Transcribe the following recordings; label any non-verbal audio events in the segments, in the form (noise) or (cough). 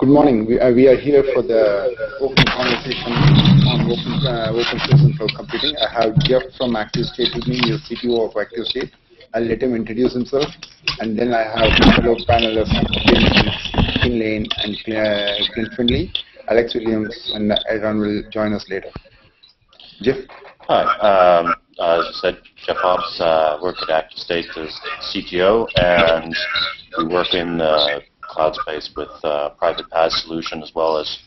Good morning. We are here for the open conversation on open uh, source and cloud computing. I have Jeff from ActiveState with me, the CTO of ActiveState. I'll let him introduce himself, and then I have fellow panelists, Kin Lane and Klint Finley. Alex Williams and Aaron will join us later. Jeff? Hi. Uh, as I said, Jeff Hobbs, uh, work at Active ActiveState as CTO, and we work in the cloud space with uh, private PaaS solution as well as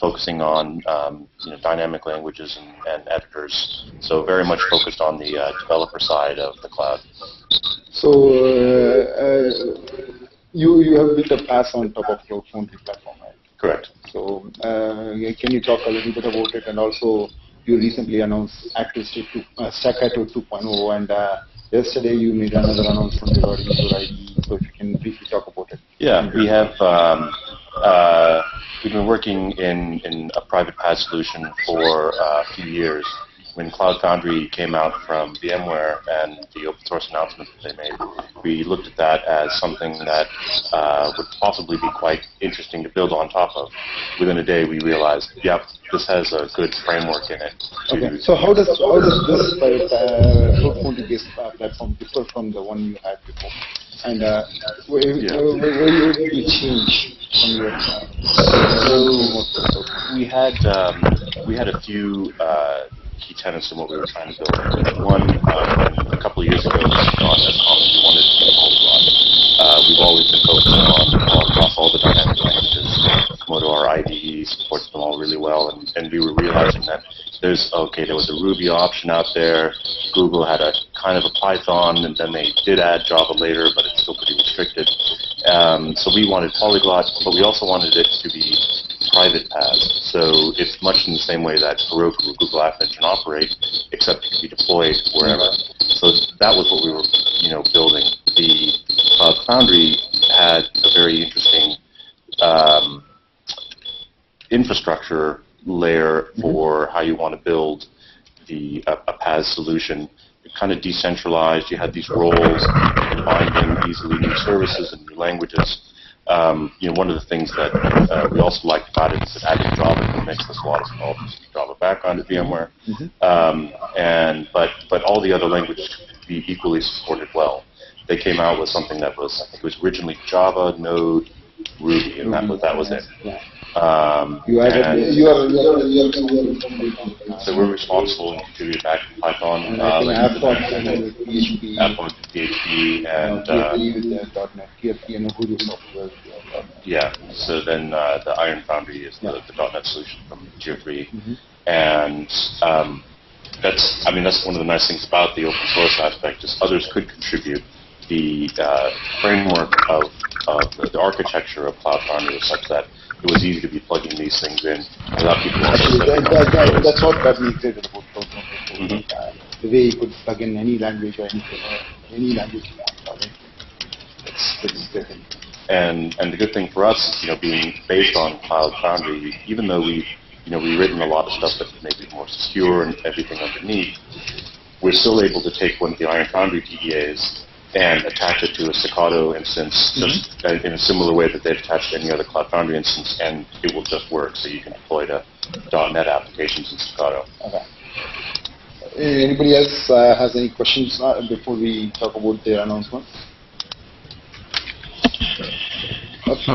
focusing on um, dynamic languages and editors. So very much focused on the developer side of the cloud. So uh, you you have built a PaaS on top of your Foundry platform, right? Correct. So can you talk a little bit about it? And also, you recently announced uh, Stackato 2.0, and uh, yesterday you made another announcement regarding your IDE. If you can briefly talk about it. Yeah. We've um, uh, We've been working in in a private PaaS solution for a few years. When Cloud Foundry came out from VMware and the open source announcement that they made, we looked at that as something that would possibly be quite interesting to build on top of. Within a day, we realized, yep, this has a good framework in it. Okay. How does this Cloud uh, Foundry-based uh, platform differ from the one you had before? And uh, where did you change from your uh, We had um, we had a few key tenants in what we were trying to build. One, a couple of years ago, not as common, we wanted polyglot. We've always been focused on across all the dynamic languages. Komodo, our IDE, supports them all really well, and and we were realizing that there's, okay, there was a Ruby option out there. Google had a kind of a Python, and then they did add Java later, but it's still pretty restricted. Um, so we wanted polyglot, but we also wanted it to be private PaaS. It's much in the same way that Heroku or Google App Engine operate, except it can be deployed wherever. So that was what we were you know, building. The Cloud Foundry had a very interesting um, infrastructure layer mm-hmm. for how you want to build the a PaaS solution. It kind of decentralized. You had these roles, combining easily new services and new languages. Um, you know, one of the things that uh, we also liked about it is it added Java mix. There's a lot of developers Java background at VMware. Mm-hmm. Um, and But all the other languages could be equally supported well. They came out with something that was, I think it was originally Java, Node, Ruby, and that was that was it. Um, you added. We're responsible and contribute back to Python. I uh, and PHP. App.NET, PHP, and PHP with the .NET, PHP and Uhuru software with .NET. Uh, the Iron Foundry is the .NET solution from Tier um, 3. That's one of the nice things about the open source aspect, is others could contribute. The uh, framework of the architecture of Cloud Foundry was such that it was easy to be plugging these things in without people. That's what got me excited about Cloud Foundry. The way you could plug in any language or uh, any language you want. It's different. The good thing for us is, you know, being based on Cloud Foundry, even though we've you know we've written a lot of stuff that that's maybe more secure and everything underneath, we're still able to take one of the Iron Foundry DEAs and attach it to a Stackato instance, just mm-hmm. in a similar way that they've attached any other Cloud Foundry instance, and it will just work. So you can deploy to .NET applications in Stackato. Okay. Anybody else uh, has any questions uh, before we talk about the announcement? Okay.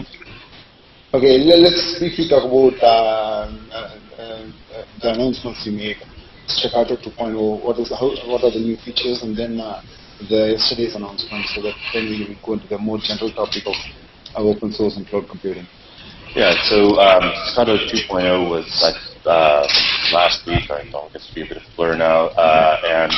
okay Let's briefly talk about uh, the announcements you made. Stackato 2.0, what are the new features, and then yesterday's announcement, so that then we go into the more general topic of open source and cloud computing. Yeah. so um, Stackato 2.0 was like uh, last week. I it gets to be a bit of a blur now. Uh, and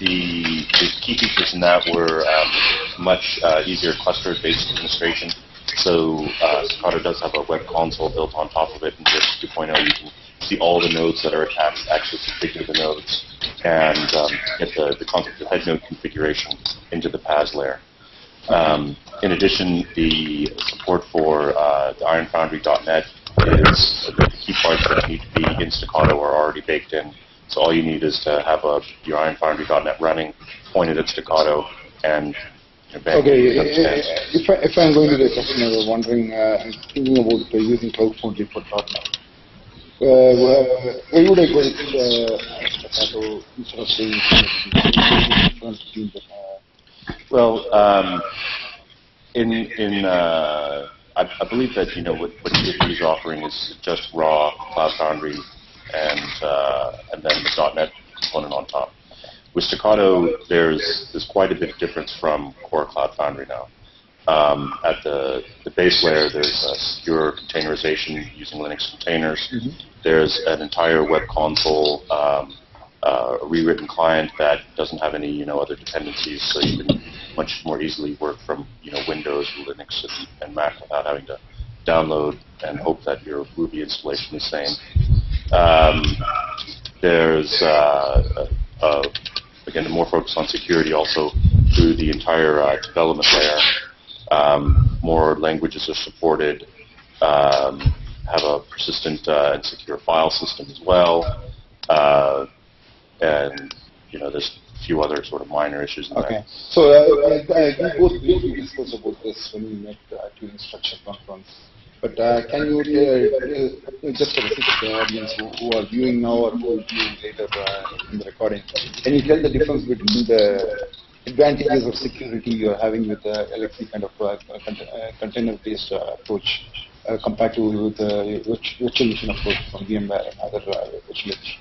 the key features in that were um, much uh, easier cluster-based administration. So Stackato does have a web console built on top of it. and In 2.0, you can see all the nodes that are attached, actually configure the nodes, and get the concept of head node configuration into the PaaS layer. In addition, the support for the Iron Foundry .NET is the key parts that need to be in Stackato are already baked in. So all you need is to have a, your Iron Foundry .NET running, pointed at Stackato, and Okay, if, I, if I'm going to the customer wondering, uh, and thinking about uh, using Cloud Foundry for .NET, uh, where, where would I go uh, Of saying different between the, uh, Well, um, in in uh, I, I believe that you know what what is offering is just raw Cloud Foundry and uh, and then the .NET component on top. With Stackato, there's there's quite a bit of difference from core Cloud Foundry now. Um, at the, the base layer, there's a secure containerization using Linux containers. There's an entire web console, um, uh, a rewritten client that doesn't have any you know other dependencies, so you can much more easily work from you know Windows, Linux, and, and Mac without having to download and hope that your Ruby installation is same. Um, there's uh, uh, uh, again more focus on security also through the entire uh, development layer. Um, more languages are supported. Um, have a persistent uh, and secure file system as well. And you know, there's a few other sort of minor issues in Okay. there. So, uh, we both briefly discussed about this when we met uh, during structure conference. But uh, can you, uh, uh, just for the audience who, who are viewing now or who will view later uh, in the recording, can you tell the difference between the advantages of security you are having with the LXC kind of cont- container-based approach compared to the virtualization approach from VMware and other virtualization?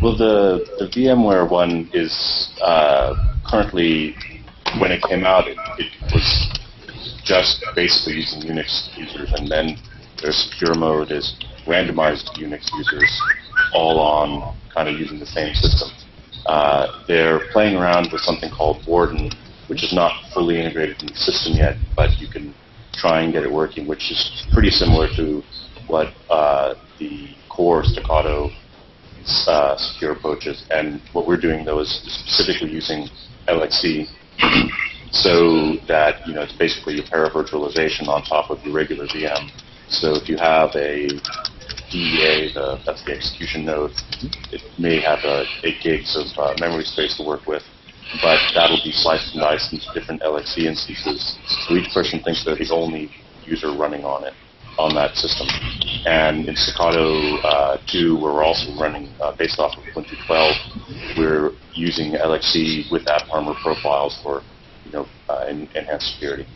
Well, the, the VMware one is uh, currently, when it came out, it, it was just basically using Unix users, and then their secure mode is randomized Unix users, all on kind of using the same system. Uh, they're playing around with something called Warden, which is not fully integrated in the system yet, but you can try and get it working, which is pretty similar to what uh, the core Stackato uh, secure approaches. And what we're doing though is specifically using LXC (clears throat) so that you know it's basically a para-virtualization on top of your regular VM. So if you have a DEA, the, that's the execution node, it may have uh, 8 gigs of uh, memory space to work with, but that'll be sliced and diced into different LXC instances. So each person thinks they're the only user running on it on that system. And in Stackato uh, 2, where we're also running uh, based off of Ubuntu 12, we're using LXC with AppArmor profiles for you know uh, en- enhanced security.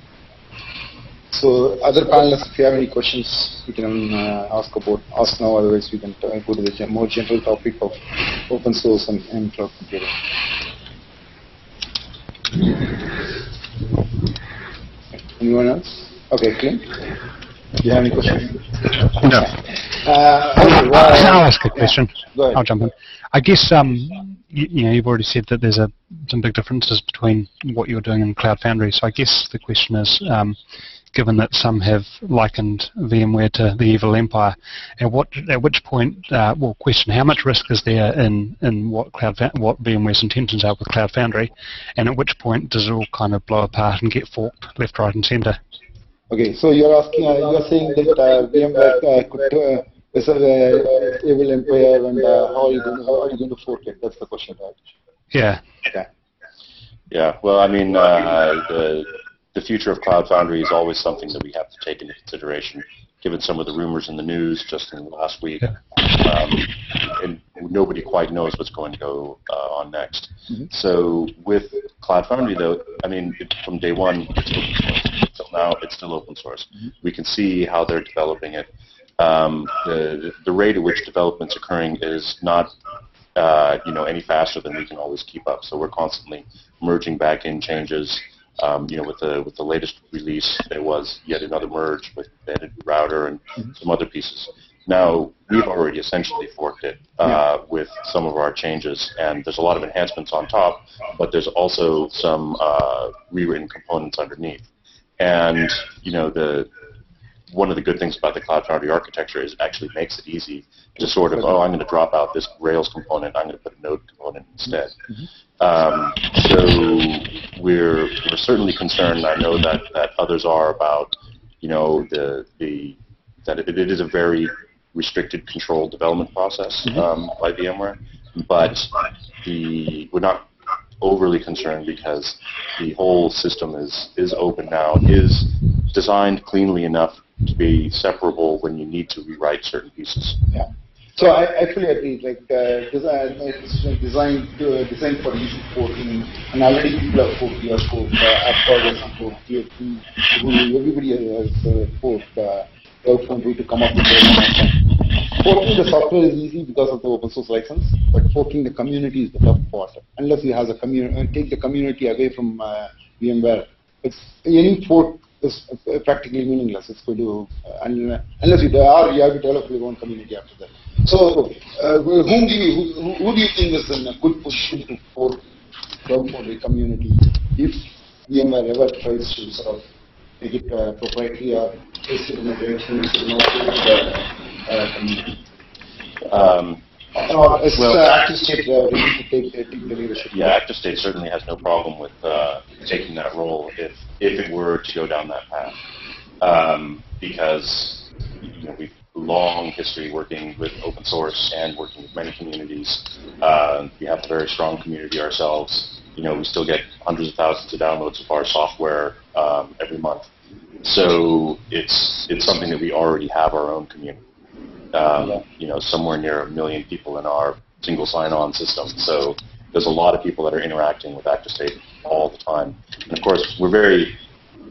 So other panelists, if you have any questions, you can uh, ask about ask now. Otherwise, we can uh, go to the more general topic of open source and, and cloud computing. Anyone else? Okay, Clint. Do you have any questions? No. Uh, okay, well, I'll ask a question. Ahead. I'll jump in. I guess um, you, you know you've already said that there's a, some big differences between what you're doing in Cloud Foundry. So I guess the question is, um, given that some have likened VMware to the evil empire, at what at which point, uh, well, question: How much risk is there in in what Cloud what VMware's intentions are with Cloud Foundry, and at which point does it all kind of blow apart and get forked left, right, and centre? Okay, so you're asking, uh, you're saying that uh, VMware uh, could uh, is a uh, evil empire, and uh, how are you going to, how are you going to fork it? That's the question, right? Yeah. Okay. Yeah, well, I mean, uh, the the future of Cloud Foundry is always something that we have to take into consideration, given some of the rumors in the news just in the last week. Um, and nobody quite knows what's going to go uh, on next. So with Cloud Foundry, though, I mean, from day one, it's open source. Till now, it's still open source. We can see how they're developing it. Um, the the rate at which development's occurring is not uh, you know, any faster than we can always keep up. So we're constantly merging back in changes. Um, you know, with the with the latest release, there was yet another merge with embedded router and some other pieces. Now we've already essentially forked it uh, with some of our changes, and there's a lot of enhancements on top, but there's also some uh, rewritten components underneath. And you know, the one of the good things about the Cloud Foundry architecture is it actually makes it easy to sort of, oh, I'm going to drop out this Rails component, I'm going to put a Node component instead. Um, so we're we're certainly concerned. I know that, that others are about, you know, the the that it, it is a very restricted, controlled development process um, by VMware, but the we're not overly concerned because the whole system is is open now, is designed cleanly enough to be separable when you need to rewrite certain pieces. Yeah. So I, fully agree. Like uh, design, it's designed to, designed for easy porting, and already people have forked your. Uh, Apple has forked PHP. Everybody has uh, uh, To come up with their own. Forking the software is easy because of the open source license, but forking the community is the tough part. Unless you have a community, take the community away from uh, VMware, it's any fork is practically meaningless. It's going to uh, unless you are you have to develop your own community after that. So, uh, whom do you who, who, do you think is in a good position to fork Cloud Foundry community if VMware ever tries to sort of uh, proprietary or is it in a direction it should the uh? Um, or well, uh, ActiveState uh, ready to take, take the leadership? Yeah, ActiveState certainly has no problem with uh, taking that role if if it were to go down that path, um, because you know we've long history working with open source and working with many communities. Uh, we have a very strong community ourselves. You know, we still get hundreds of thousands of downloads of our software um, every month. So it's it's something that we already have our own community. Um, yeah. You know, somewhere near a million people in our single sign-on system. So there's a lot of people that are interacting with ActiveState all the time. And of course, we're very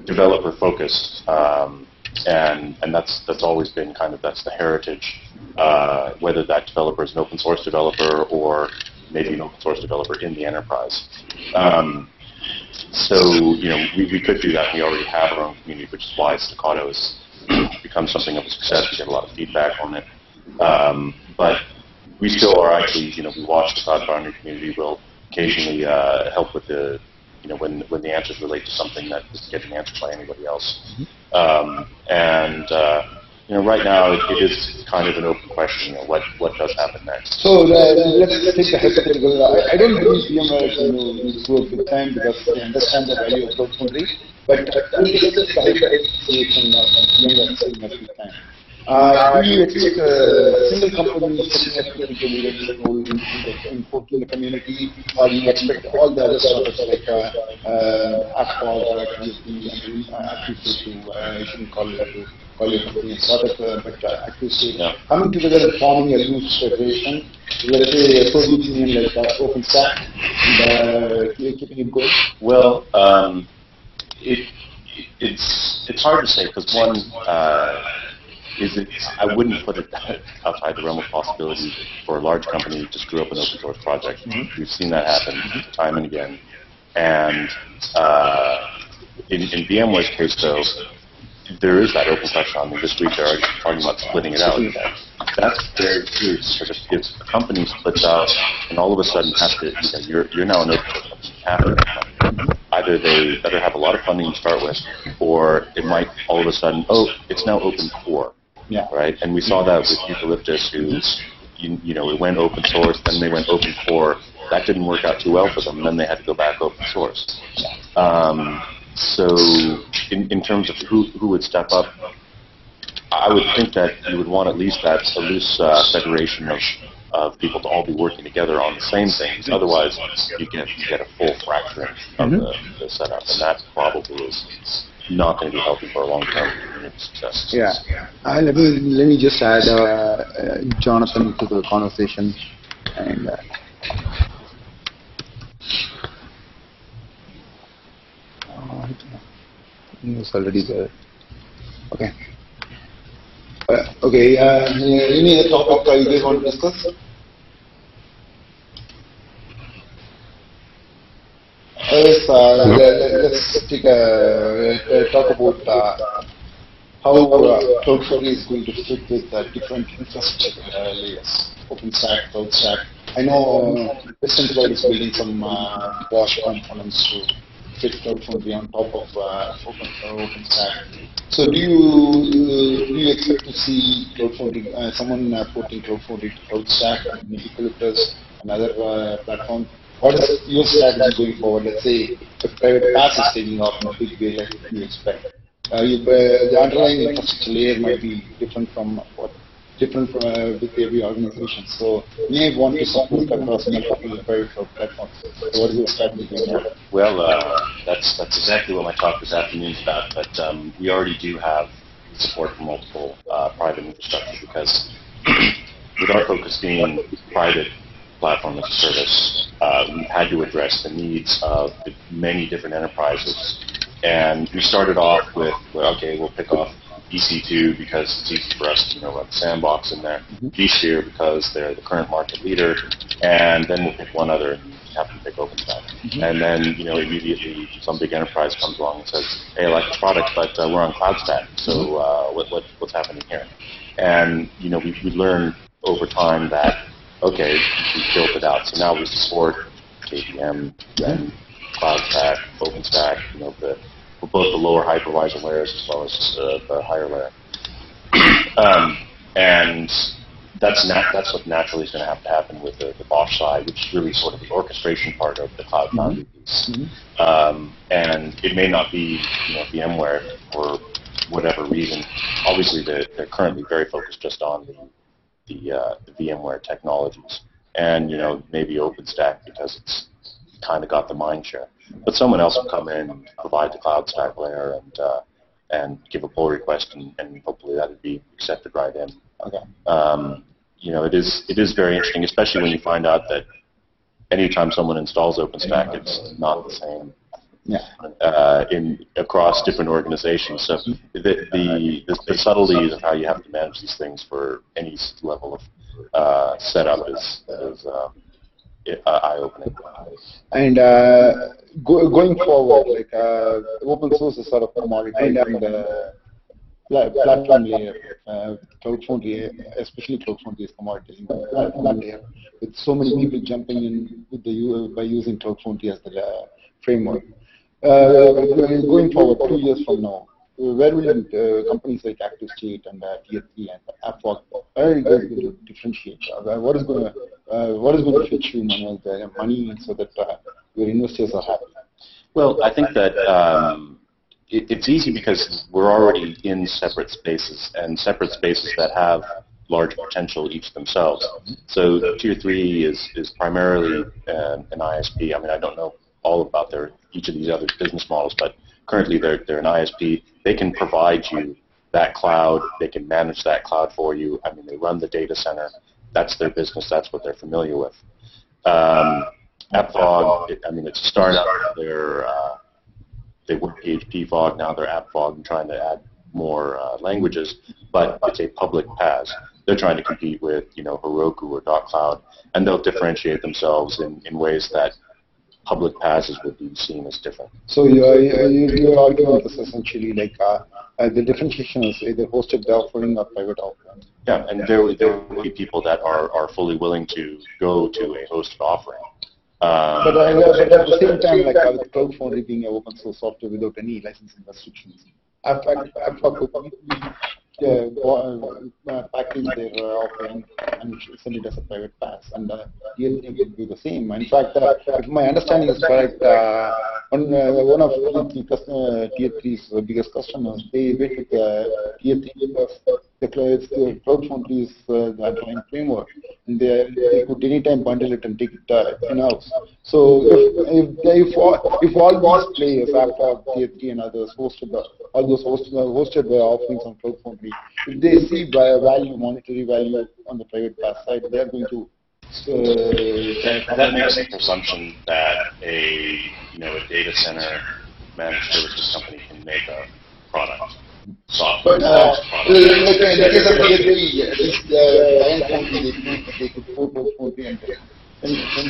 developer focused. Um, and and that's that's always been kind of that's the heritage. Uh, whether that developer is an open source developer or maybe an open source developer in the enterprise. Um, so you know we, we could do that. We already have our own community, which is why Stackato has (clears throat) become something of a success. We get a lot of feedback on it, um, but we still are actually you know we watch the Cloud Foundry community. We'll occasionally uh, help with the you know, when, when the answers relate to something that isn't getting answered by anybody else. Mm-hmm. Um, and, uh, you know, right now it, it is kind of an open question, know, what, what does happen next. So uh, let's take a hypothetical. I, I don't believe VMware you know, will grow big time because they understand the value of cloud foundry, but uh, discuss the hypothetical situation of VMware selling at big time. Uh, do you expect a single company up critical leadership role in, the community, or do you expect all the other startups like uh, uh, Appol or uh, ActiveState to, uh, you shouldn't call it to call your company a startup, uh, but uh, yeah. coming together and forming a new federation, let's say a produce union like uh, OpenStack, and uh, keeping it going? Well, um, it, it's, it's hard to say because one, uh, is it, I wouldn't put it (laughs) outside the realm of possibility for a large company to screw up an open source project. Mm-hmm. We've seen that happen mm-hmm. time and again. And uh, in, in VMware's case, though, there is that open question on this week. They're already talking about splitting it out. That's very true. Because if a company splits out and all of a sudden has to, you know, you're, you're now an open source company, either they better have a lot of funding to start with, or it might all of a sudden, oh, it's now open core. Yeah. Right? And we saw that with Eucalyptus, who, you, you know, it went open source, then they went open core. That didn't work out too well for them, and then they had to go back open source. Um, so, in, in terms of who, who would step up, I would think that you would want at least that a loose uh, federation of, of people to all be working together on the same things. Otherwise, you get you get a full fracturing of mm-hmm. the, the setup, and that probably is not going to be healthy for a long-term success. Yeah. Uh, let me let me just add uh, uh, Jonathan to the conversation, and uh, he was already there. Okay. Uh, okay. Uh, any other topic you guys want to discuss? Yes, uh, let, us take a, talk about uh, how uh, Cloud Foundry is going to fit with uh, different infrastructure uh, layers, OpenStack, CloudStack. I know uh, Piston Cloud is building some uh, BOSH components to fit Cloud Foundry on top of uh, Open, uh, OpenStack. So do you uh, do you expect to see Cloud Foundry, uh, someone uh, porting Cloud Foundry to CloudStack, maybe Eucalyptus, another uh, platform? What is your strategy going forward? Let's say if private PaaS is taking off in a big way like you expect. Uh, you, uh, the underlying infrastructure layer might be different from what different from, uh, with every organization. So may want to support across multiple private platforms. So what is your strategy that? Well, uh, that's that's exactly what my talk this afternoon is about. But um, we already do have support for multiple uh, private infrastructure because (clears throat) with our focus being on private platform as a service, uh, we had to address the needs of the many different enterprises. And we started off with, well, okay, we'll pick off EC2 because it's easy for us to you know run sandbox in there, vSphere because they're the current market leader, and then we'll pick one other and happen to pick OpenStack. And then you know immediately some big enterprise comes along and says, hey, I like the product, but uh, we're on CloudStack, so uh, what, what, what's happening here? And you know we, we learn over time that okay, we built it out, so now we support KVM and CloudStack, OpenStack, you know the for both the lower hypervisor layers as well as uh, the higher layer. (clears throat) um, and that's nat- that's what naturally is going to have to happen with the, the BOSH side, which is really sort of the orchestration part of the Cloud Foundry piece. Um, and it may not be you know VMware for whatever reason. Obviously, they're, they're currently very focused just on the the, uh, the VMware technologies, and you know maybe OpenStack because it's kind of got the mind share. But someone else will come in and provide the cloud stack layer and uh, and give a pull request, and, and hopefully that would be accepted right in. Okay. Um, you know, it is it is very interesting, especially when you find out that anytime someone installs OpenStack, it's not the same Yeah. uh, in across different organizations. So the, the, the, the subtleties of how you have to manage these things for any level of uh, setup is, is um, uh, eye-opening. And uh, go, going forward, like uh, open source is sort of commodity and pla- platform layer, uh, cloud foundry, especially cloud foundry is commodity the platform layer. With so many people jumping in with the by using cloud foundry as the uh, framework. Uh, going forward, two years from now, uh, where will uh, companies like Active State and Tier 3 and AppFog, where you going to differentiate? What is going to what is going to fetch you money, money so that your investors are happy? Well, I think that um, it, it's easy because we're already in separate spaces and separate spaces that have large potential each themselves. So tier three is, is primarily uh, an ISP. I mean, I don't know all about their each of these other business models, but currently they're, they're an ISP. They can provide you that cloud. They can manage that cloud for you. I mean, they run the data center. That's their business. That's what they're familiar with. Um, AppFog, it, I mean, it's a startup. They're uh, they were PHP Fog, now they're App Fog and trying to add more uh, languages, but it's a public PaaS. They're trying to compete with, you know, Heroku or dotCloud, and they'll differentiate themselves in, in ways that public passes would be seen as different. So your your, your argument is essentially like uh, uh, the differentiation is either hosted offering or private offering. Yeah, and there, will- there will be people that are, are fully willing to go to a hosted offering. Um, But, uh, but at the same time, like uh, with Cloud Foundry being an open source software without any licensing restrictions, I've, I've, I've uh, package their uh, offering and send it as a private PaaS, and uh, DLT will do the same. In fact, uh, if my understanding is correct, uh, one, uh, one of the customer, Tier 3's biggest customers, they went with uh, Tier 3 because the cloud, the foundry is uh, the underlying framework, and they, they could anytime bundle it and take it uh, in-house. So if, if, if, all, if all these players, Alpha, Tier 3 and others, hosted, the, all those hosted, hosted their offerings on cloud foundry, if they see va- value, monetary value on the private PaaS side, they are going to uh, that makes the presumption that a you know a data center managed services company can make a product, software But uh, product. in the case of DSP, at the client foundry, they could, port and send, send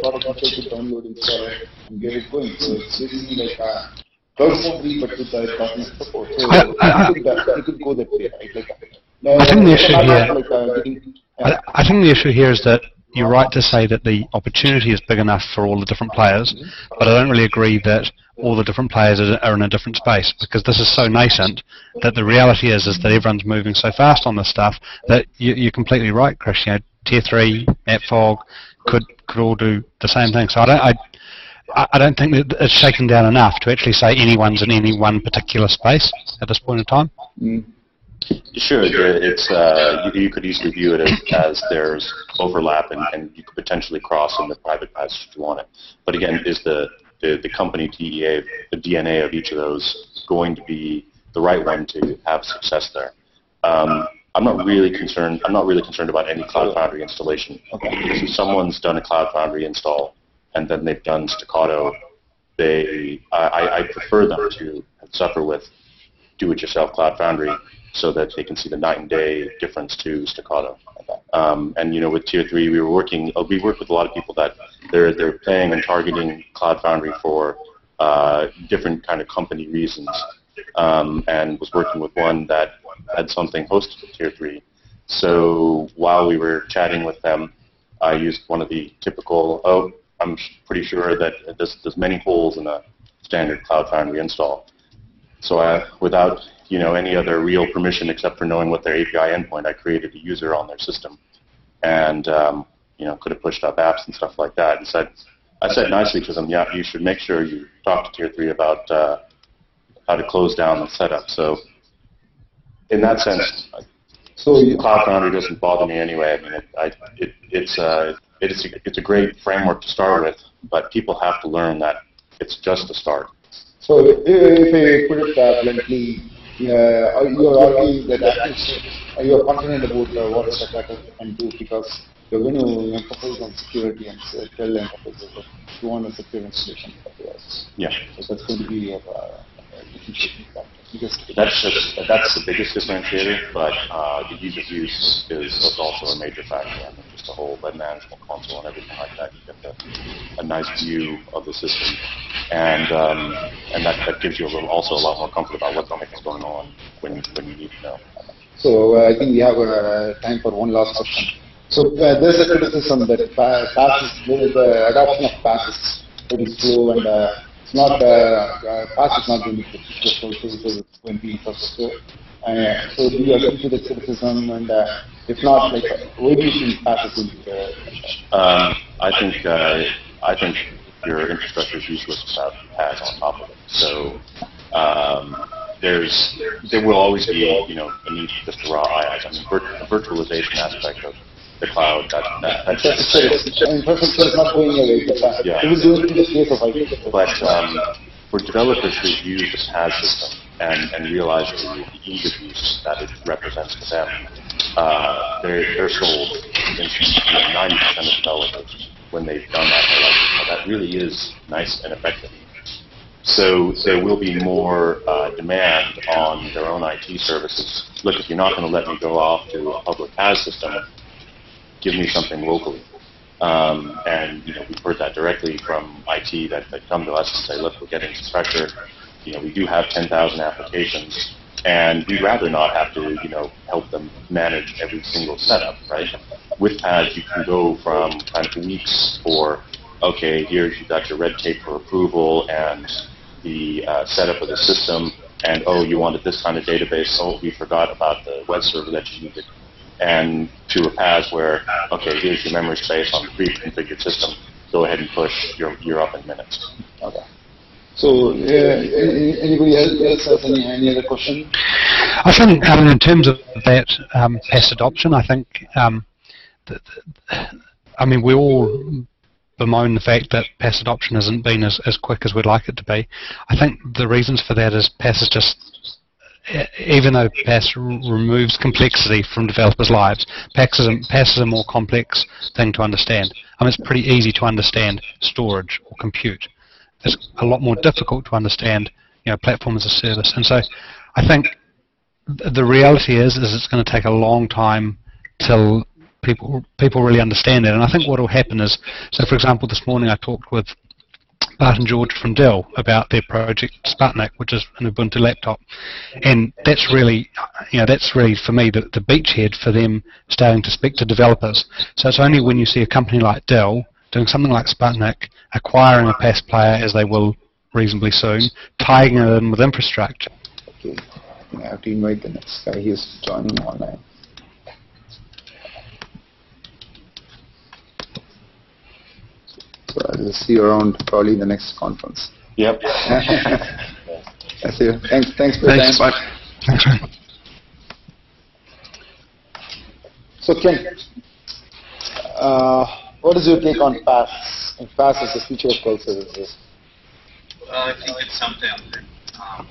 product which I download, it, and get it going. So it's basically like a but with the .NET support. So I- could, could go that way, right? Like, uh, I think the issue here- Like, uh, getting, I, I think the issue here is that you're right to say that the opportunity is big enough for all the different players, but I don't really agree that all the different players are, are in a different space because this is so nascent that the reality is is that everyone's moving so fast on this stuff that you, you're completely right, Chris. You know, tier three, AppFog could could all do the same thing. So I don't I, I- I don't think that it's shaken down enough to actually say anyone's in any one particular space at this point in time. Mm. Sure, it's, uh, you you could easily view it as, as there's overlap and, and you could potentially cross in the private passage if you want it. But again, is the, the, the company DEA, the DNA of each of those going to be the right one to have success there? Um, I'm not really concerned, I'm not really concerned about any Cloud Foundry installation. Okay. If someone's done a Cloud Foundry install and then they've done Stackato, they, I, I prefer them to suffer with do-it-yourself Cloud Foundry so that they can see the night and day difference to Stackato. Um, and you know, with Tier Three, we were working. Uh, we worked with a lot of people that they're they're playing and targeting Cloud Foundry for uh, different kind of company reasons. Um, and was working with one that had something hosted at Tier Three. So while we were chatting with them, I used one of the typical. Oh, I'm pretty sure that there's, there's many holes in a standard Cloud Foundry install. So I, without you know any other real permission except for knowing what their API endpoint, I created a user on their system, and um, you know could have pushed up apps and stuff like that. And said, I said nicely to them, yeah, you should make sure you talk to Tier Three about uh, how to close down the setup. So in that sense, So Cloud Foundry doesn't bother me anyway. I mean, it, I, it, it's uh, it's a, it's a great framework to start with, but people have to learn that it's just a start. so if if I put it uh, bluntly, uh, you are already that uh, you are confident about uh, what Stackato can do because you're going to emphasize on security and uh, tell enterprises that you want a secure installation of yours. Yeah. So that's going to be your uh, differentiating factor. That's the, that's the biggest differentiator, but uh, the ease of use is, also a major factor. I mean, just the whole web management console and everything like that. You get the, a nice view of the system, and um, and that, that gives you a little, also a lot more comfort about what's going on when when you need to know. So uh, I think we have uh, time for one last question. So uh, there's a criticism that pa- PaaS the adoption of PaaS is slow and uh, it's not, uh, PaaS is not to successful because it's going to be infrastructure. Uh, so do you agree to the criticism and uh, if not, like, where do you think PaaS is to be? Uh, Um, I think uh, I think your infrastructure is useless without PaaS on top of it. So um, there's there will always be you know a need for just raw IaaS. I mean, the virtualization aspect of the cloud that, that that's infrastructure, infrastructure is not going away, but uh, Yeah. it will go into the case of IT. but um, for developers who use the PaaS system and, and realize the, ease of use that it represents for them, uh, they're, they're sold in you know, 90% of developers when they've done that. They're like, "Oh, that really is nice and effective. So there will be more uh, demand on their own IT services. Look, if you're not going to let me go off to a public PaaS system, give me something locally. Um, and you know, we've heard that directly from IT that, that come to us and say, look, we're getting some pressure. You know, we do have 10,000 applications, and we'd rather not have to, you know, help them manage every single setup, right? With PaaS, you can go from kind of weeks for, okay, here you've got your red tape for approval and the uh, setup of the system, and oh, you wanted this kind of database. Oh, we forgot about the web server that you needed and to a PaaS where, okay, here's your memory space on the pre-configured system. Go ahead and push. You're, you're up in minutes. Okay. So, uh, anybody else else has any, any other question? I think um, in terms of that um, PaaS adoption, I think, um, that, I mean, we all bemoan the fact that PaaS adoption hasn't been as, as quick as we'd like it to be. I think the reasons for that is PaaS is just even though PaaS r- removes complexity from developers' lives, PaaS is, a, is a more complex thing to understand. I mean, it's pretty easy to understand storage or compute. It's a lot more difficult to understand, you know, platform as a service. And so, I think th- the reality is, is it's going to take a long time till people people really understand it. And I think what will happen is, so for example, this morning I talked with Barton George from Dell about their project Sputnik, which is an Ubuntu laptop, and that's really, you know, that's really for me the, the beachhead for them starting to speak to developers. So it's only when you see a company like Dell doing something like Sputnik, acquiring a PaaS player as they will reasonably soon, tying it in with infrastructure. Okay, I have to invite the next guy. He is joining. So I'll see you around probably in the next conference. Yep. (laughs) I see you. Thanks, thanks for your Thanks. time. Thanks, man. So Kin, uh, what is your take on PaaS? And PaaS as the future of cloud services. Well, I think it's something that, um,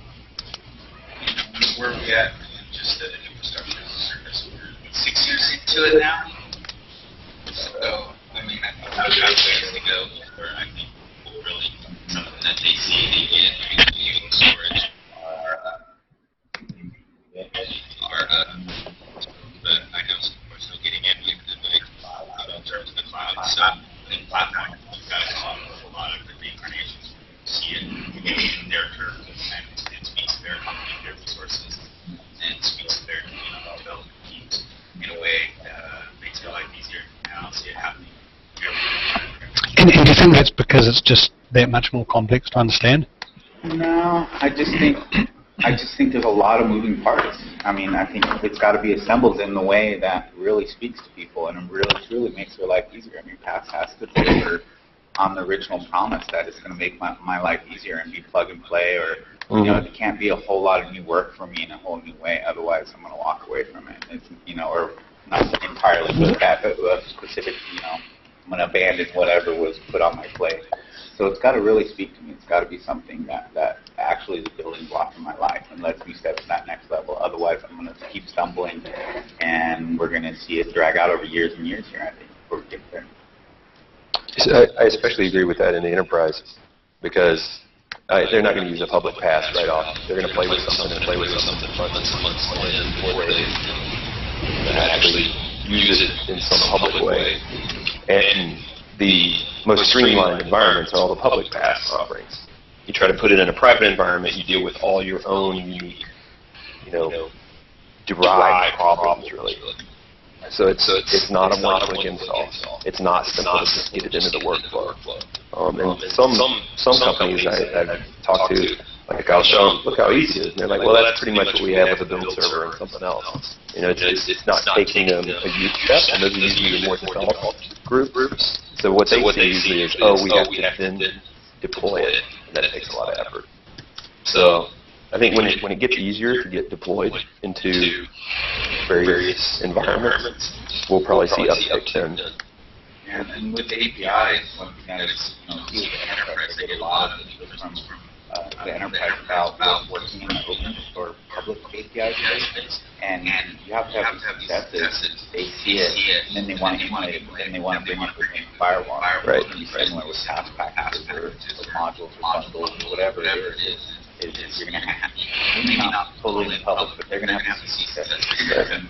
you know, where we at in just the infrastructure as a service. We're six years into it now. So, I mean, I think we've got ways to go where I think we'll really, something that they see they get, using storage are, uh, are, uh, but I know we're still getting into the, uh, in terms of the cloud. So, in platform, we've got to come up with a lot of the reincarnations see it in their terms and it speaks to their company, their resources, and speaks to their you know, development teams in a way that uh, makes their life easier. And I don't see it happening. And, and do you think that's because it's just that much more complex to understand? No, I just think I just think there's a lot of moving parts. I mean, I think it's got to be assembled in the way that really speaks to people and really truly makes their life easier. I mean, PaaS has to deliver on the original promise that it's going to make my, my life easier and be plug and play or you know mm-hmm. it can't be a whole lot of new work for me in a whole new way otherwise i'm going to walk away from it it's, you know or not entirely but that but a specific you know i'm going to abandon whatever was put on my plate so it's got to really speak to me it's got to be something that that actually is a building block in my life and lets me step to that next level otherwise i'm going to keep stumbling and we're going to see it drag out over years and years here i think before we get there So I I especially agree with that in the enterprise because uh, they're not going to use a public PaaS right off. They're going to play with something and play with something months and months in before they actually use it in some public way. And the most streamlined environments are all the public PaaS offerings. You try to put it in a private environment, you deal with all your own unique, you know, derived problems really. So it's it's not a one-click install. It's not simple to just get it into the workflow. Um, and some some companies I, I've talked to, like I'll show them, look how easy it is. And they're like, well, that's pretty much what we have with a build server and something else. You know, it's, it's, it's not taking them a huge uh, step, and those are usually more developed group groups. So what they say usually is, oh, we oh, have to then deploy it, and that takes a lot of effort. So I think when it when it gets easier to get deployed into various environments, we'll probably see uptick then. And, and with the APIs, one thing that is, you know, key with the enterprise, they get a lot of input from, from uh, the enterprise cloud was working in the open or public API space, and you have to have these successes. They see it, and then they want to emulate it, and then they want to bring it within firewall. Right. It's gonna be similar with task packages or, or modules or bundles or whatever it is. Is, is you're going to have, maybe not totally in public, but they're going to have to see successes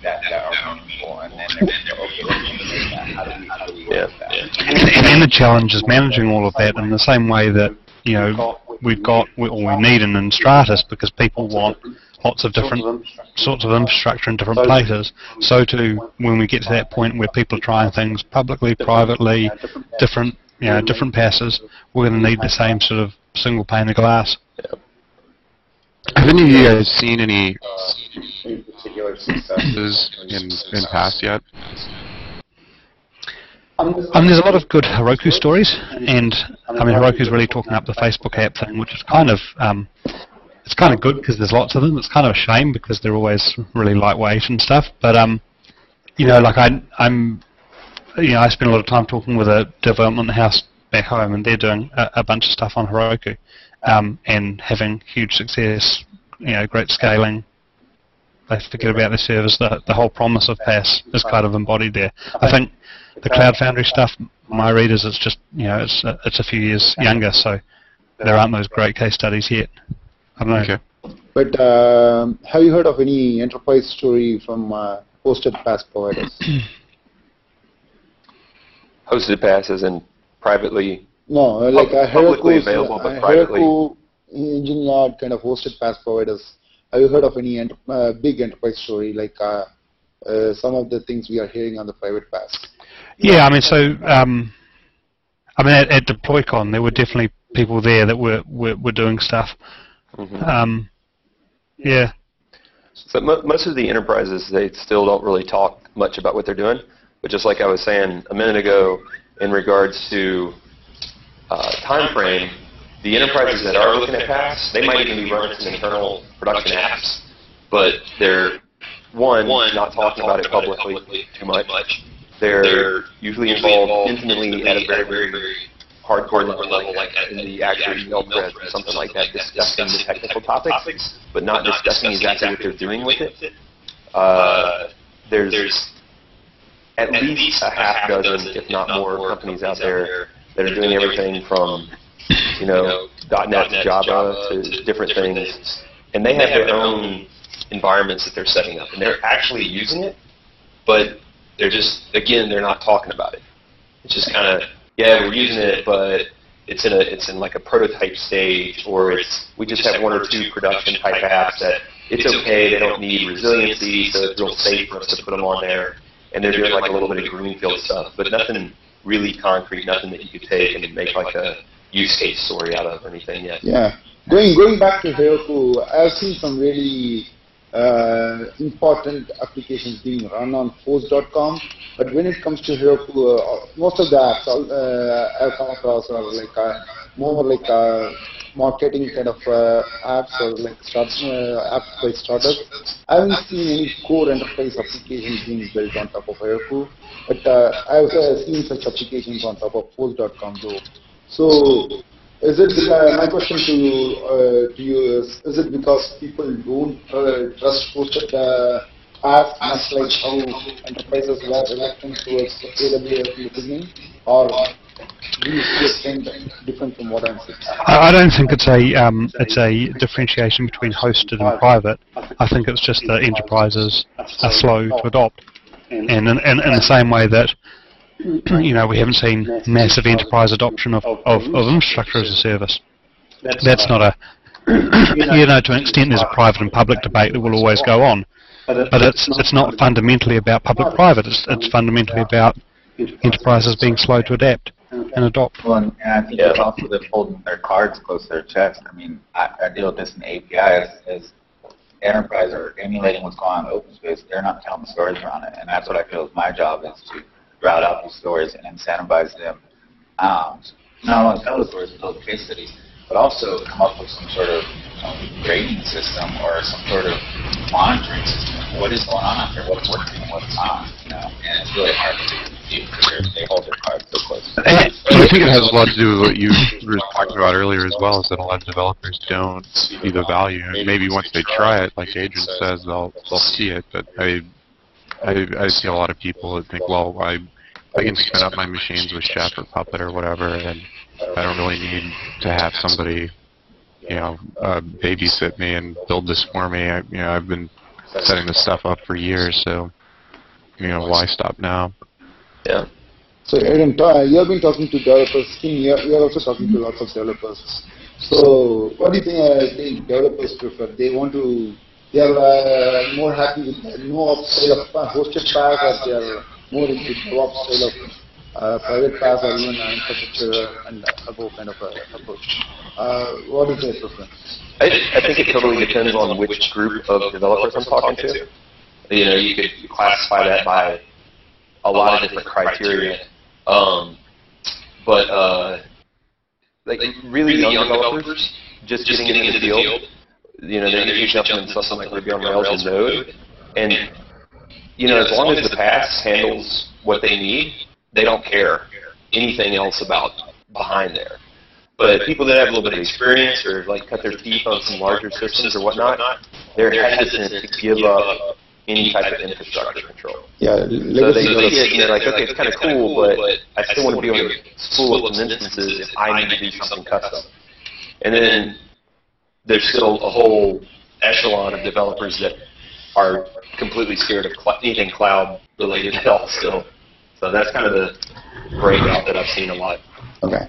that, that are meaningful, and then they're going to okay, let's emulate that. How do we, how do we work with that? And, and then the challenge is managing all of that in the same way that you know we've got or we need enStratus because people want lots of different sorts of infrastructure in different places. So too, when we get to that point where people are trying things publicly, privately, different you know different passes, we're going to need the same sort of single pane of glass. Have any of you guys seen any Any particular successes? successes in, in past yet? Um, there's a lot of good Heroku stories, and I mean Heroku's really talking up the Facebook app thing, which is kind of um, it's kind of good because there's lots of them. It's kind of a shame because they're always really lightweight and stuff. But um, you know, like I, I'm, you know, I spend a lot of time talking with a development house back home, and they're doing a, a bunch of stuff on Heroku, um, and having huge success. You know, great scaling. They forget about the servers. The the whole promise of PaaS is kind of embodied there. I think the Cloud Foundry stuff, my readers, it's just you know, it's a, it's a few years younger, so there aren't those great case studies yet. I don't know. Okay. But um, have you heard of any enterprise story from uh, hosted PaaS providers? (clears throat) Hosted passes and privately, No, uh, like uh, Publicly Heroku's, available, but uh, privately. Heroku, Engine Yard kind of hosted PaaS providers. Have you heard of any ent- uh, big enterprise story like uh, uh, some of the things we are hearing on the private PaaS? Yeah, I mean, so um, I mean, at, at DeployCon, there were definitely people there that were were, were doing stuff. Um, yeah, So mo- most of the enterprises, they still don't really talk much about what they're doing. But just like I was saying a minute ago, in regards to uh, time frame, the enterprises that are looking at PaaS, they might even be running some internal production apps, but they're one, not talking about it publicly too much. They're usually involved intimately at a very, very very hardcore level, like in the actual email or something like that, discussing the technical topics, but not discussing exactly what they're doing with it. Uh, there's at least a half dozen, if not more, companies out there that are doing everything from, you know, .NET to Java to different things, and they have their own environments that they're setting up, and they're actually using it, but they're just, again, they're not talking about it. It's just kind of, yeah, we're using it, but it's in a, it's in like a prototype stage, or it's, we just have one or two production type apps that it's okay, they don't need resiliency, so it's real safe for us to put them on there, and they're doing like a little bit of greenfield stuff, but nothing really concrete, nothing that you could take and make like a use case story out of or anything yet. Yeah. Going going back to Heroku, I've seen some really important applications being run on Force.com, but when it comes to Heroku, uh, most of the apps uh, I've come across are like uh, more like uh, marketing kind of uh, apps or like start, uh, apps by startups. I haven't seen any core enterprise applications being built on top of Heroku, but uh, I've uh, seen such applications on top of Force.com though. So is it my question to you, uh, to you is, is it because people don't uh, trust hosted uh, apps much like how enterprises were reluctant towards AWS in the beginning, or do you see different from what I'm saying? I I don't think it's a um, it's a differentiation between hosted and private. I think it's just that enterprises are slow to adopt, and in, in, in the same way that (clears throat) you know we haven't seen massive enterprise adoption of, of, of infrastructure as a service. That's not a you know to an extent there's a private and public debate that will always go on, but it's it's not fundamentally about public-private. It's it's fundamentally about enterprises being slow to adapt and adopt. Well, and and I think it's also them holding their cards close to their chest. I mean, I, I deal with this in API as, as enterprise are emulating what's going on in open space. They're not telling the stories around it, and that's what I feel is my job is to route out these stories and incentivize them. Um, not only tell the stories, the case studies, but also come up with some sort of know, grading system or some sort of monitoring system. What is going on out there? What's working? What's not? You know, and it's really hard to do because they hold their cards. I think it has a lot to do with what you were talking about earlier as well, is that a lot of developers don't see the value. Maybe once they try it, like Adrian says, they'll they'll see it. But I I, I see a lot of people that think, well, I I can spin up my machines with Chef or Puppet or whatever, and I don't really need to have somebody, you know, uh, babysit me and build this for me. I, you know, I've been setting this stuff up for years, so you know, why stop now? Yeah. So Aaron, you have been talking to developers. Kin, you're, you're also talking to lots of developers. So what do you think, uh, think developers prefer? They want to, they are uh, more happy with the no style of hosted PaaS or they are more into DevOps style of uh, private PaaS or even infrastructure and above kind of approach. Uh, what is their preference? I, I think it totally depends on which group of developers I'm talking to. You know, you could classify that by a lot of different criteria. Um, but uh, like really young developers, just getting into the field, you know, they're usually jumping into something like Ruby on Rails and Node, and you know, as long as the PaaS handles what they need, they don't care anything else about behind there. But people that have a little bit of experience or like cut their teeth on some larger systems or whatnot, they're hesitant to give up any type of infrastructure control. Yeah, So they, they see it and they're like, okay, it's kind of cool, but I still want to be able to spool up some instances if I need to do something custom. And then there's still a whole echelon of developers that are completely scared of cl- anything cloud related at all still. So that's kind of the breakout that I've seen a lot. Okay.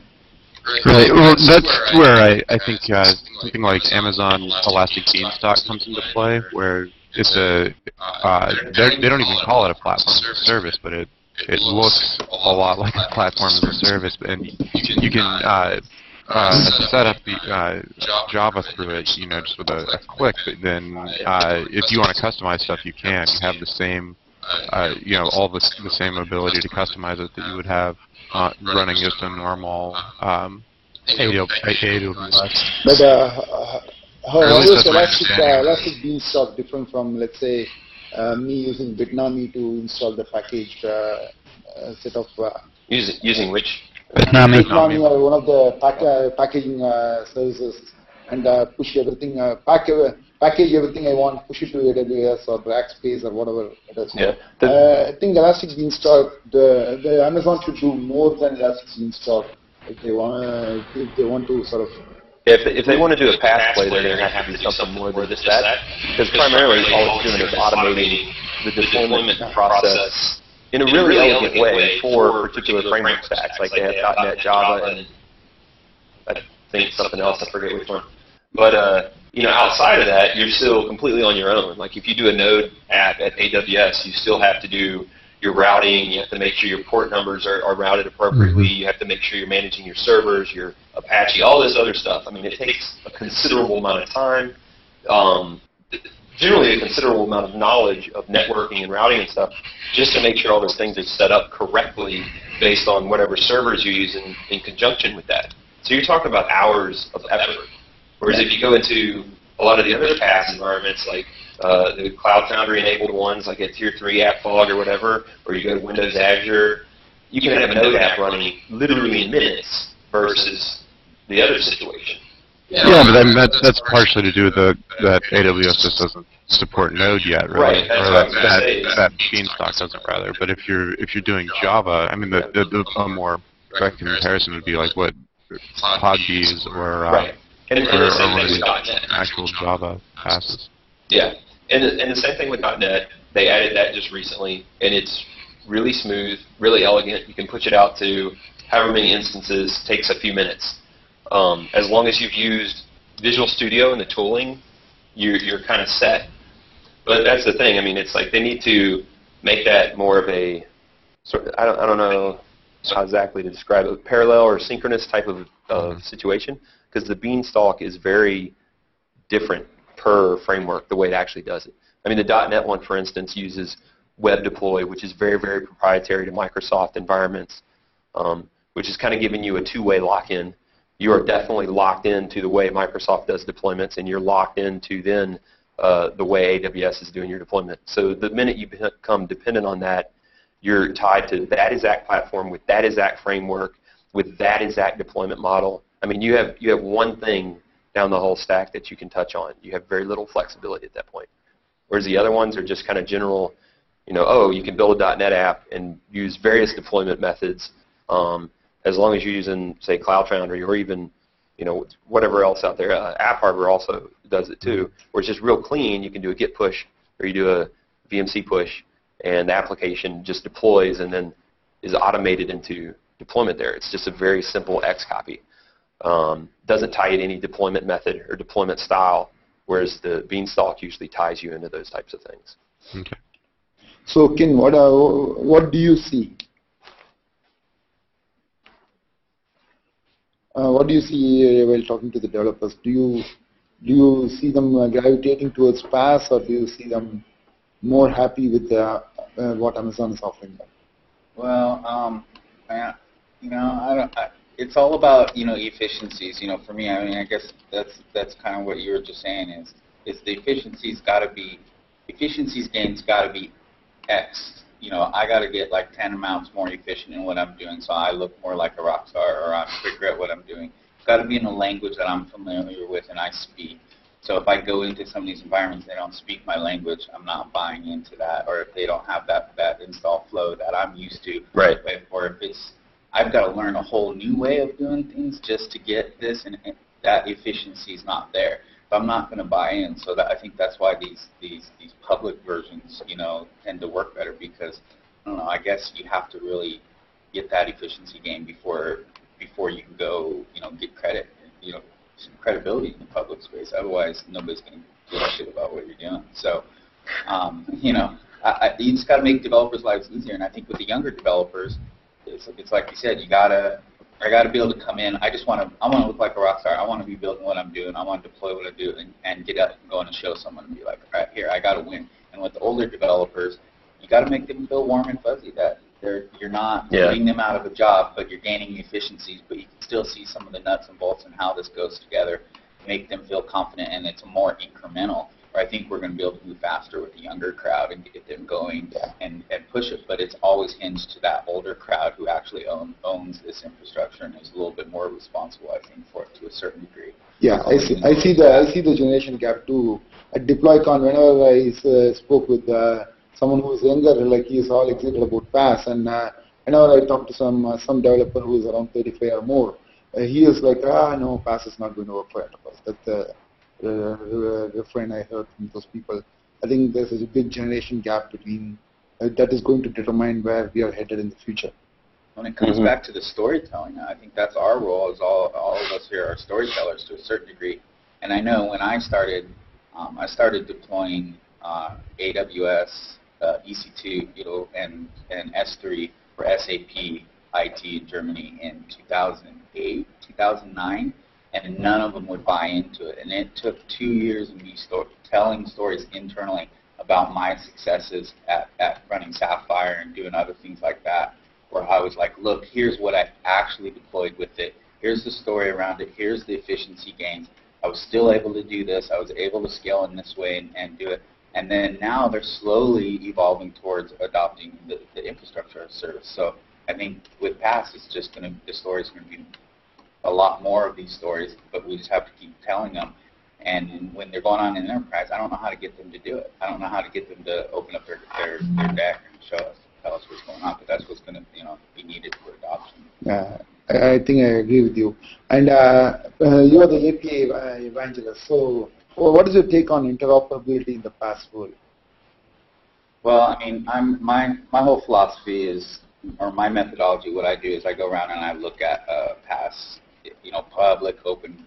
Right. Well, that's where I, I think uh, something like Amazon Elastic Beanstalk comes into play, where it's a uh, they're- don't even call it a platform as a service, but it it looks a lot like a platform as a service, and you can uh, uh, set up the uh, Java through it, you know, just with a, a click. But then, uh, if you want to customize stuff, you can. You have the same, uh, you know, all the, the same ability to customize it that you would have uh, running just a normal um, AWS. But uh, how, Or at how is that's my Elastic, uh, understanding. Elastic Beanstalk different from, let's say, uh, me using Bitnami to install the package uh, uh, set of uh, Using, using which? Bitnami. Bitnami one of the pack, uh, packaging uh, services and uh, push everything, uh, pack, uh, package everything I want, push it to AWS or Rackspace or whatever it is. Yeah. Uh, I think Elastic Beanstalk, the, the Amazon should do more than Elastic Beanstalk if they want, uh, if they want to sort of If, if they want to do a PaaS play, they're going to have to do something more than just that. Because primarily all it's doing is automating the deployment process in a really elegant way for particular framework stacks. Like they have .NET, Java, and I think something else. I forget which one. But uh, you know, outside of that, you're still completely on your own. Like if you do a Node app at AWS, you still have to do your routing. You have to make sure your port numbers are, are routed appropriately. You have to make sure you're managing your servers, your Apache, all this other stuff. I mean, it takes a considerable amount of time. Um, generally, a considerable amount of knowledge of networking and routing and stuff, just to make sure all those things are set up correctly based on whatever servers you use in, in conjunction with that. So you're talking about hours of effort. Whereas if you go into a lot of the other PaaS environments, like uh, the Cloud Foundry enabled ones, like a Tier 3 AppFog or whatever, or you go to Windows Azure, you can have a Node app running literally in minutes versus the other situation. Yeah, but mean, that's that's partially to do with the that AWS just doesn't support Node yet, right? Right, that's or what that that, that Beanstalk doesn't rather. But if you're if you're doing Java, I mean, the the, the a more direct comparison would be like what CloudBees or uh, Right. And, and or, the same or thing with .NET. actual Java PaaSes. Yeah, and the, and the same thing with .NET. They added that just recently, and it's really smooth, really elegant. You can push it out to however many instances. Takes a few minutes. Um, as long as you've used Visual Studio and the tooling, you're you're kind of set. But that's the thing. I mean, it's like they need to make that more of a sort. Of, I don't I don't know how exactly to describe it. Parallel or synchronous type of of situation because the Beanstalk is very different per framework, the way it actually does it. I mean, the .NET one, for instance, uses Web Deploy, which is very, very proprietary to Microsoft environments, um, which is kind of giving you a two-way lock-in. You are definitely locked into the way Microsoft does deployments, and you're locked into then uh, the way AWS is doing your deployment. So the minute you become dependent on that, you're tied to that exact platform with that exact framework with that exact deployment model. I mean, you have you have one thing down the whole stack that you can touch on. You have very little flexibility at that point. Whereas the other ones are just kind of general, you know, oh, you can build a .NET app and use various deployment methods um, as long as you're using, say, Cloud Foundry or even, you know, whatever else out there. Uh, AppHarbor also does it too, where it's just real clean. You can do a Git push or you do a VMC push, and the application just deploys and then is automated into deployment there. It's just a very simple X copy. Um, doesn't tie you to any deployment method or deployment style, whereas the Beanstalk usually ties you into those types of things. Okay. So, Kin, what are, what do you see? Uh, what do you see uh, while talking to the developers? Do you do you see them uh, gravitating towards PaaS, or do you see them more happy with uh, what Amazon is offering them? Well, um, I, you know, I don't. I, it's all about you know efficiencies. You know, for me, I mean, I guess that's that's kind of what you were just saying is is the efficiencies got to be efficiencies gains got to be X. You know, I got to get like 10 amounts more efficient in what I'm doing, so I look more like a rock star, or I'm quicker at what I'm doing. It's got to be in a language that I'm familiar with and I speak. So if I go into some of these environments, they don't speak my language, I'm not buying into that. Or if they don't have that, that install flow that I'm used to, Right. or if it's, I've got to learn a whole new way of doing things just to get this, and, and that efficiency is not there. I'm not going to buy in. So that I think that's why these these these public versions, you know, tend to work better because I don't know. I guess you have to really get that efficiency gain before before you can go, you know, get credit, you know, some credibility in the public space. Otherwise, nobody's going to give a shit about what you're doing. So, um, you know, I, I, you just got to make developers' lives easier. And I think with the younger developers, it's, it's like you said, you gotta I got to be able to come in. I just want to. I want to look like a rock star. I want to be building what I'm doing. I want to deploy what I do, and, and get up and go in and show someone and be like, all right, here, I got to win. And with the older developers, you got to make them feel warm and fuzzy that they're you're not Yeah. putting them out of a job, but you're gaining efficiencies. But you can still see some of the nuts and bolts and how this goes together. Make them feel confident, and it's more incremental. Or I think we're going to be able to move faster with the younger crowd and get them going Yeah. and, and push it. But it's always hinged to that older crowd who actually own, owns this infrastructure and is a little bit more responsible, I think, for it to a certain degree. Yeah, I see. I see the I see the generation gap too. At DeployCon, whenever I uh, spoke with uh, someone who is younger, like he is all excited about PaaS, and uh, whenever I talk to some uh, some developer who is around 35 or more, uh, he is like, ah, no, PaaS is not going to work for enterprise. That's the uh, refrain I heard from those people. I think there's a big generation gap between uh, that is going to determine where we are headed in the future. When it comes Mhm. back to the storytelling, I think that's our role as all, all of us here are storytellers to a certain degree. And I know when I started, um, I started deploying uh, AWS, uh, EC2, you know, and, and S3 for SAP IT in Germany in 2008, 2009, and none of them would buy into it. And it took two years of me sto- telling stories internally about my successes at, at running Sapphire and doing other things like that where I was like, look, here's what I actually deployed with it. Here's the story around it. Here's the efficiency gains. I was still able to do this. I was able to scale in this way and, and do it. And then now they're slowly evolving towards adopting the, the infrastructure as a service. So I think with PaaS, it's just going to, the story is going to be a lot more of these stories, but we just have to keep telling them. And when they're going on in enterprise, I don't know how to get them to do it. I don't know how to get them to open up their, their, their deck and show us, tell us what's going on, but that's what's going to, you know, be needed for adoption. Uh, I I think I agree with you. And uh, uh, you are the API evangelist. So, wh- what is your take on interoperability in the PaaS world? Well, I mean, I'm my my whole philosophy is, or my methodology. What I do is I go around and I look at uh, PaaS, you know, public open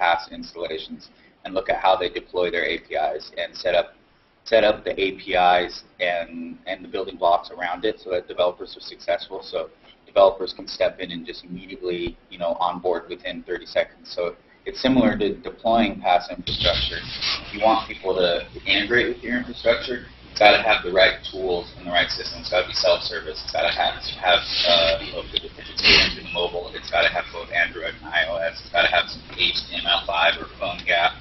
PaaS installations, and look at how they deploy their APIs and set up set up the APIs and and the building blocks around it so that developers are successful. So developers can step in and just immediately, you know, onboard within 30 seconds. So it's similar to deploying PaaS infrastructure. You want people to integrate with your infrastructure, it's got to have the right tools and the right systems. It's got to be self-service. It's got to have have uh, you know, it's aimed in mobile, it's got to have both Android and iOS. It's got to have some HTML5 or PhoneGap.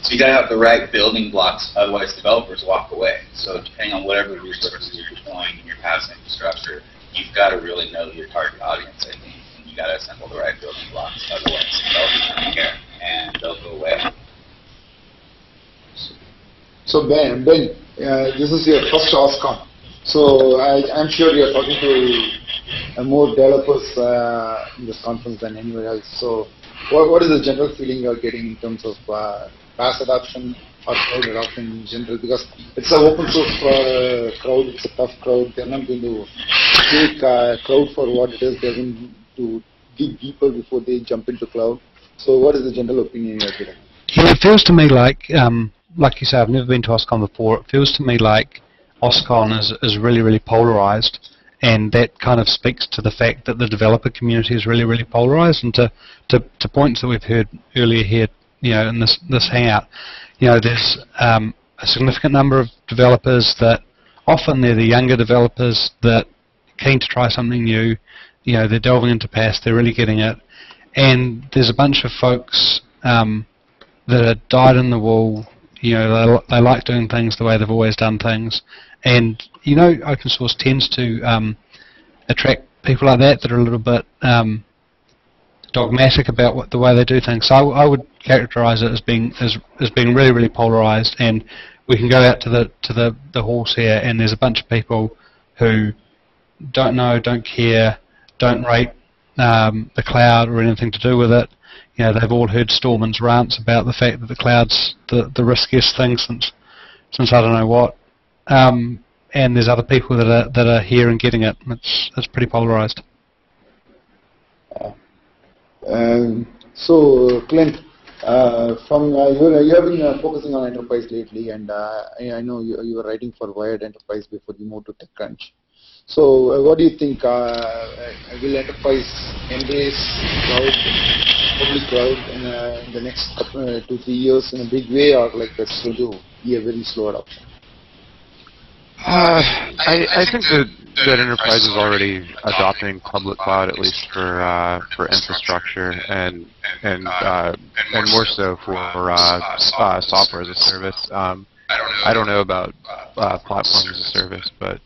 So you got to have the right building blocks, otherwise developers walk away. So depending on whatever resources you're deploying in your PaaS infrastructure, you've got to really know your target audience, I think. And you got to assemble the right building blocks, otherwise developers don't care and they'll go away. So, Ben, ben this is your first OSCON. So, I, I'm sure you're talking to uh, more developers uh, in this conference than anywhere else. So, what, what is the general feeling you're getting in terms of uh, adoption or cloud adoption in general? Because it's an open source uh, crowd, it's a tough crowd. They're not going to take uh, cloud for what it is. They're going to dig deeper before they jump into cloud. So, what is the general opinion you're getting? Well, it feels to me like, um, like you say, I've never been to OSCON before. It feels to me like OSCON is, is really, really polarized, and that kind of speaks to the fact that the developer community is really, really polarized. And to, to, to points that we've heard earlier here, you know, in this this hangout, you know, there's um, a significant number of developers that often they're the younger developers that keen to try something new. You know, they're delving into PaaS, they're really getting it, and there's a bunch of folks. Um, that are dyed in the wool. You know, they, they like doing things the way they've always done things, and you know, open source tends to um, attract people like that that are a little bit um, dogmatic about what the way they do things. So I, I would characterise it as being as, as being really really polarised, and we can go out to the to the the halls here, and there's a bunch of people who don't know, don't care, don't rate um, the cloud or anything to do with it. You know, they've all heard Stallman's rants about the fact that the cloud's the, the riskiest thing since since I don't know what. Um, and there's other people that are that are here and getting it. It's it's pretty polarized. Um, so, Klint, uh, from uh, you, you have been uh, focusing on enterprise lately, and uh, I, I know you, you were writing for Wired Enterprise before you moved to TechCrunch. So, uh, what do you think? Uh, will enterprise embrace cloud, public cloud, in, uh, in the next couple, uh, two three years in a big way, or like that's going to be a very slow adoption? Uh, I, I think that, that enterprise is already adopting public cloud at least for uh, for infrastructure and and and more so for software as a service. Um, I don't know about platform as a service, but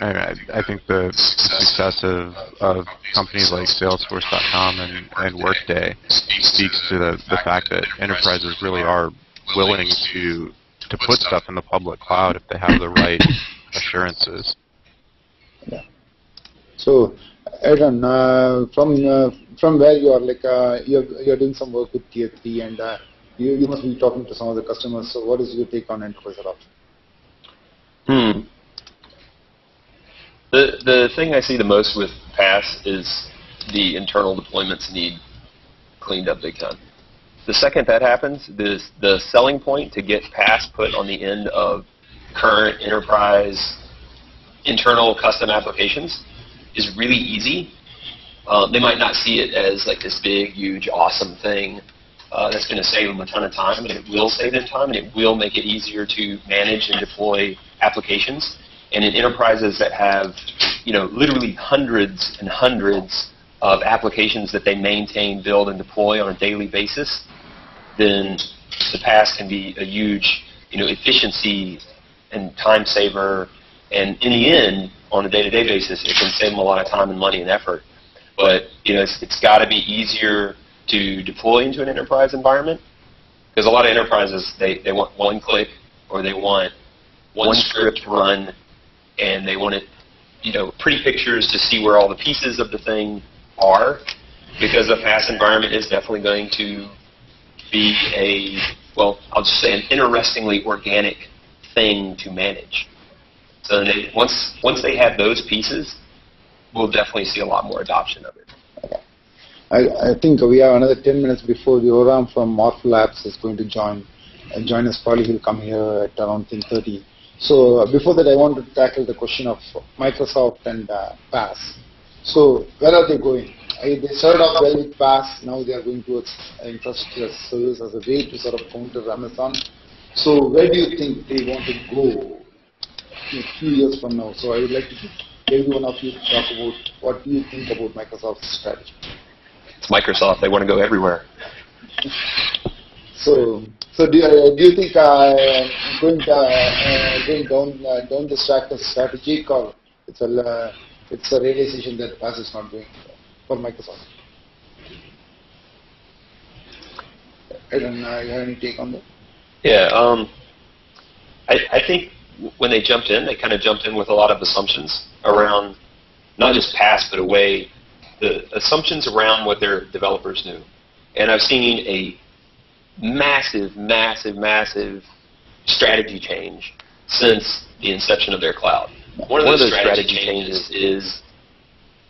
I, I think the success of, of companies like Salesforce.com and, and Workday speaks to the, the fact that enterprises really are willing to to put stuff in the public cloud if they have the right assurances. Yeah. So, Aaron, uh, from uh, from where you are, like uh, you're you're doing some work with Tier 3 and uh, you, you must be talking to some of the customers. So, what is your take on enterprise adoption? Hmm. The the thing I see the most with PaaS is the internal deployments need cleaned up big time. The second that happens, the the selling point to get PaaS put on the end of current enterprise internal custom applications is really easy. Um, they might not see it as like this big, huge, awesome thing uh, that's going to save them a ton of time, and it will save them time, and it will make it easier to manage and deploy applications. And in enterprises that have, you know, literally hundreds and hundreds of applications that they maintain, build, and deploy on a daily basis, then the PaaS can be a huge, you know, efficiency and time saver. And in the end, on a day-to-day basis, it can save them a lot of time and money and effort. But you know, it's, it's got to be easier to deploy into an enterprise environment because a lot of enterprises they, they want one click or they want one script run and they want it, you know, pretty pictures to see where all the pieces of the thing are because a fast environment is definitely going to be a, well, I'll just say an interestingly organic thing to manage. So they, once, once they have those pieces, we'll definitely see a lot more adoption of it. I, I think we have another 10 minutes before the Yoram from Morph Labs is going to join. And join us, probably he'll come here at around 10.30. So uh, before that, I want to tackle the question of Microsoft and uh, PaaS. So where are they going? I, they started off well with PaaS. Now they are going towards infrastructure as service as a way to sort of counter Amazon. So where do you think they want to go in a few years from now? So I would like to every one of you to talk about what do you think about Microsoft's strategy. It's Microsoft. They want to go everywhere. (laughs) So, so do, uh, do you think uh, going, uh, going down down this track is strategic or it's a it's a realization that PaaS is not doing for Microsoft? I don't know. You have any take on that? Yeah, um, I, I think when they jumped in, they kind of jumped in with a lot of assumptions around not just PaaS, but a way the assumptions around what their developers knew. And I've seen a massive, massive, massive strategy change since the inception of their cloud. One of, One of those strategy changes is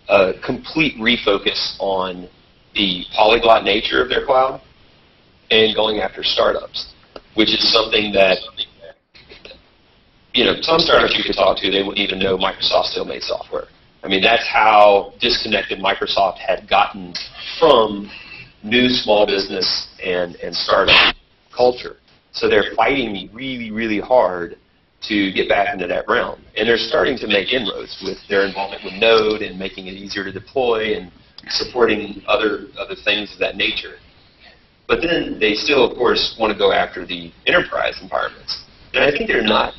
a complete refocus on the polyglot nature of their cloud and going after startups, which is something that you know some startups you could talk to, they wouldn't even know Microsoft still made software. I mean, that's how disconnected Microsoft had gotten from new small business and, and startup culture. So they're fighting me really, really hard to get back into that realm. And they're starting to make inroads with their involvement with Node and making it easier to deploy and supporting other, other things of that nature. But then they still, of course, want to go after the enterprise environments. And I think they're not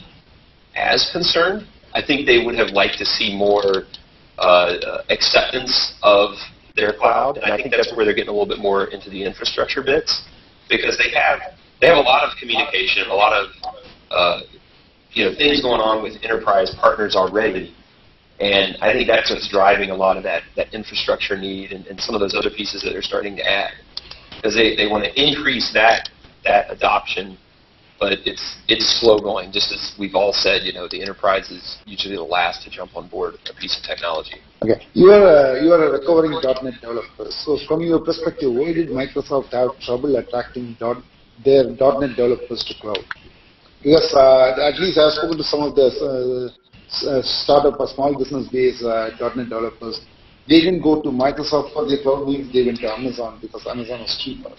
as concerned. I think they would have liked to see more uh, acceptance of their cloud, and I think that's where they're getting a little bit more into the infrastructure bits because they have they have a lot of communication, a lot of uh, you know things going on with enterprise partners already, and I think that's what's driving a lot of that that infrastructure need and, and some of those other pieces that they're starting to add. Because they, they want to increase that that adoption but it's it's slow going. Just as we've all said, you know, the enterprise is usually the last to jump on board a piece of technology. Okay, you are a, you are a recovering .NET developer. So from your perspective, why did Microsoft have trouble attracting dot, their .NET developers to cloud? Because uh, at least I've spoken to some of the uh, uh startup or small business-based uh, .NET developers. They didn't go to Microsoft for their cloud needs. They went to Amazon because Amazon was cheaper.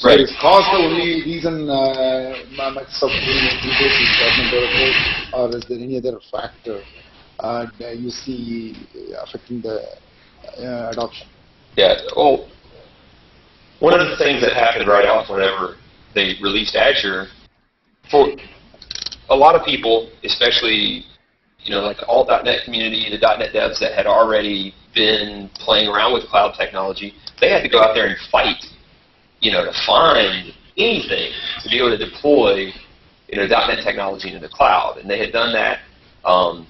So Right. is cost the only reason uh, Mi- Microsoft .NET developers, or is there any other factor uh, that you see affecting the uh, adoption? Yeah. Well, one of the things that happened right off whenever they released Azure, for a lot of people, especially you know like the alt.NET community, the .NET devs that had already been playing around with cloud technology, they had to go out there and fight, you know, to find anything to be able to deploy, you know, .NET technology into the cloud, and they had done that. Um,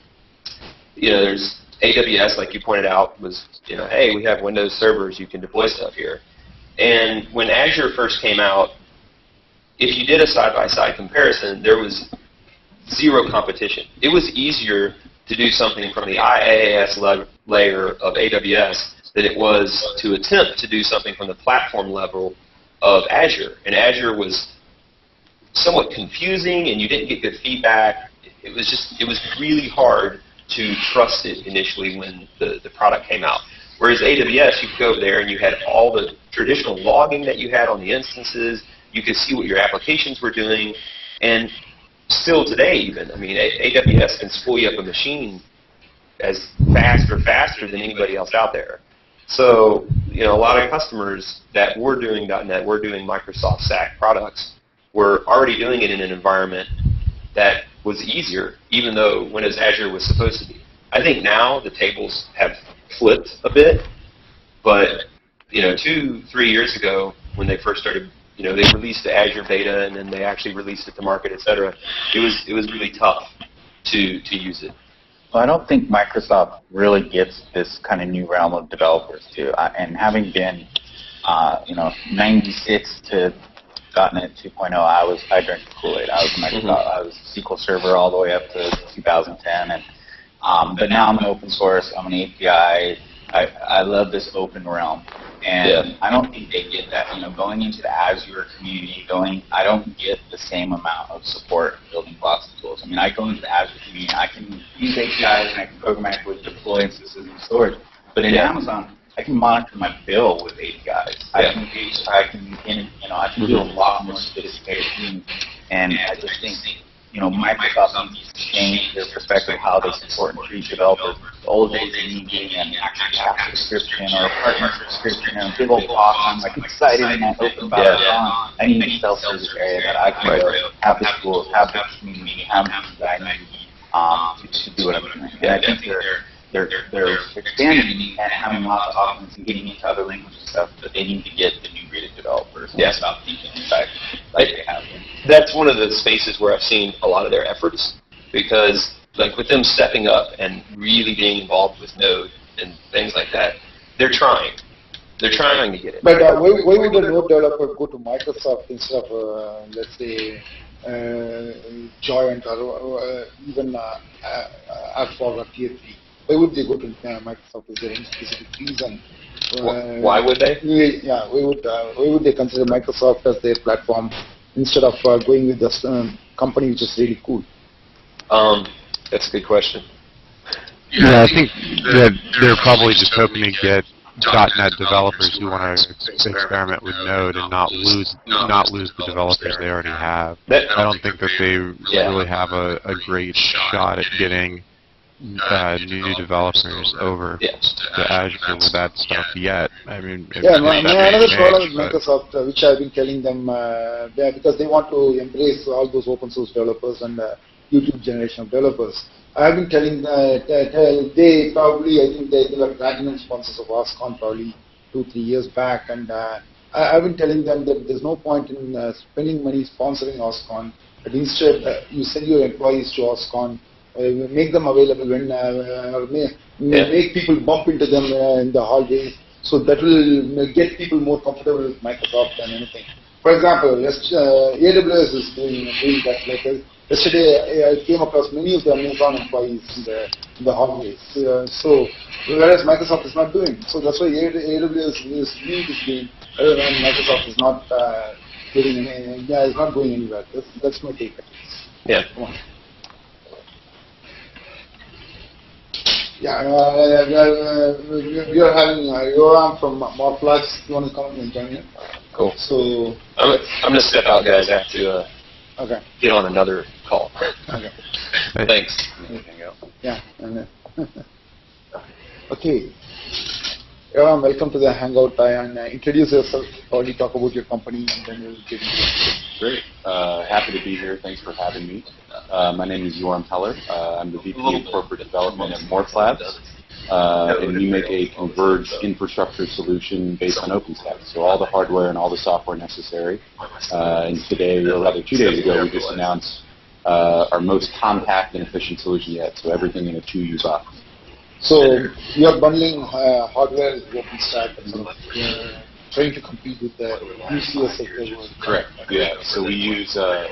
you know, there's AWS, like you pointed out, was, you know, hey, we have Windows servers, you can deploy stuff here. And when Azure first came out, if you did a side-by-side comparison, there was zero competition. It was easier to do something from the IaaS le- layer of AWS than it was to attempt to do something from the platform level of Azure. And Azure was somewhat confusing and you didn't get good feedback. It was just, it was really hard to trust it initially when the, the product came out. Whereas AWS, you could go there and you had all the traditional logging that you had on the instances. You could see what your applications were doing. And still today even, I mean, AWS can spool you up a machine as fast or faster than anybody else out there. So, you know, a lot of customers that were doing .NET, were doing Microsoft Stack products, were already doing it in an environment that was easier, even though Windows Azure was supposed to be. I think now the tables have flipped a bit, but you know, two, three years ago when they first started, you know, they released the Azure beta and then they actually released it to market, et cetera. It was it was really tough to to use it. Well, I don't think Microsoft really gets this kind of new realm of developers too. I, and having been, uh, you know, 96 to .NET 2.0, I was I drank the Kool-Aid. I was Microsoft. I was SQL Server all the way up to 2010, and um, but now I'm an open source. I'm an API. I, I love this open realm, and Yeah. I don't think they get that. You know, going into the Azure community, going, I don't get the same amount of support building blocks and tools. I mean, I go into the Azure community, I can use APIs and I can programmatically deploy instances and storage, but in Yeah. Amazon, I can monitor my bill with APIs. I can engage, I can, you know, I can do a mm-hmm. lot more sophisticated things, and I just think you know, Microsoft needs to change their perspective of how they support and treat developers. The old days of me getting an actually half subscription or a partner subscription and a big old box, I'm like excited and I open about it on. I need a self-service area that I can go, have the tools, have the community, have the that I need um, to, to do what I'm doing. And I think they're they're they're expanding and having lots of options and getting into other languages and stuff, but they need to get the new breed of developers. Yeah. about stop thinking like, like they have that's one of the spaces where I've seen a lot of their efforts because like with them stepping up and really being involved with Node and things like that, they're trying. They're trying to get it. But uh, why, why would a Node developer go to Microsoft instead of, uh, let's say, uh, Joyent or uh, even uh, uh, Alpha or Tier 3? Why would they go to uh, Microsoft? Is there any specific reason? Wh- Why would they? we- Yeah, why would, uh, why would they consider Microsoft as their platform instead of uh, going with this um, company which is really cool? Um, that's a good question. Yeah, I think that they're probably just hoping to get .NET developers who want to experiment with Node and not lose not lose the developers they already have. I don't think that they really have a, a great shot at getting uh, new developers over Yeah. to Azure with that stuff yet. I mean, if, Yeah, if my, that my another change, problem with Microsoft, uh, which I've been telling them, uh, they- because they want to embrace all those open source developers and uh, YouTube generation of developers. I've been telling uh, that uh, they probably, I think they, they were platinum sponsors of OSCON probably two, three years back, and uh, I, I've been telling them that there's no point in uh, spending money sponsoring OSCON, but instead uh, you send your employees to OSCON, make them available when, uh, or may, Yeah. make people bump into them uh, in the hallways, so that will uh, get people more comfortable with Microsoft than anything. For example, yes, uh, AWS is doing, doing that. Like uh, yesterday, I came across many of the Amazon employees in the, in the hallways. Uh, so, whereas Microsoft is not doing. So that's why AWS is doing, uh, and Microsoft is not uh, getting any, yeah, it's not going anywhere. That's, that's my take. yeah. Come on. Yeah, uh, uh, uh, we are having uh, Yoram from Morph Labs. You want to come and join in? Cool. So, I'm, I'm gonna step out, guys. I have to uh, okay, get on another call. okay. (laughs) Thanks. Yeah. and, (laughs) uh, okay. Everyone, welcome to the Hangout. And uh, introduce yourself, probably talk about your company, and then we'll get into it. Great. Uh, happy to be here. Thanks for having me. Uh, my name is Yoram Heller. Uh, I'm the VP of Corporate Development at Morph Labs. Uh, and we make a converged infrastructure solution based on OpenStack. So all the hardware and all the software necessary. Uh, and today, or rather two days ago, we just announced uh, our most compact and efficient solution yet. So everything in a 2U box. So you are bundling uh, hardware with OpenStack and trying to compete with the UCS of the world. Correct. Yeah. So we use uh,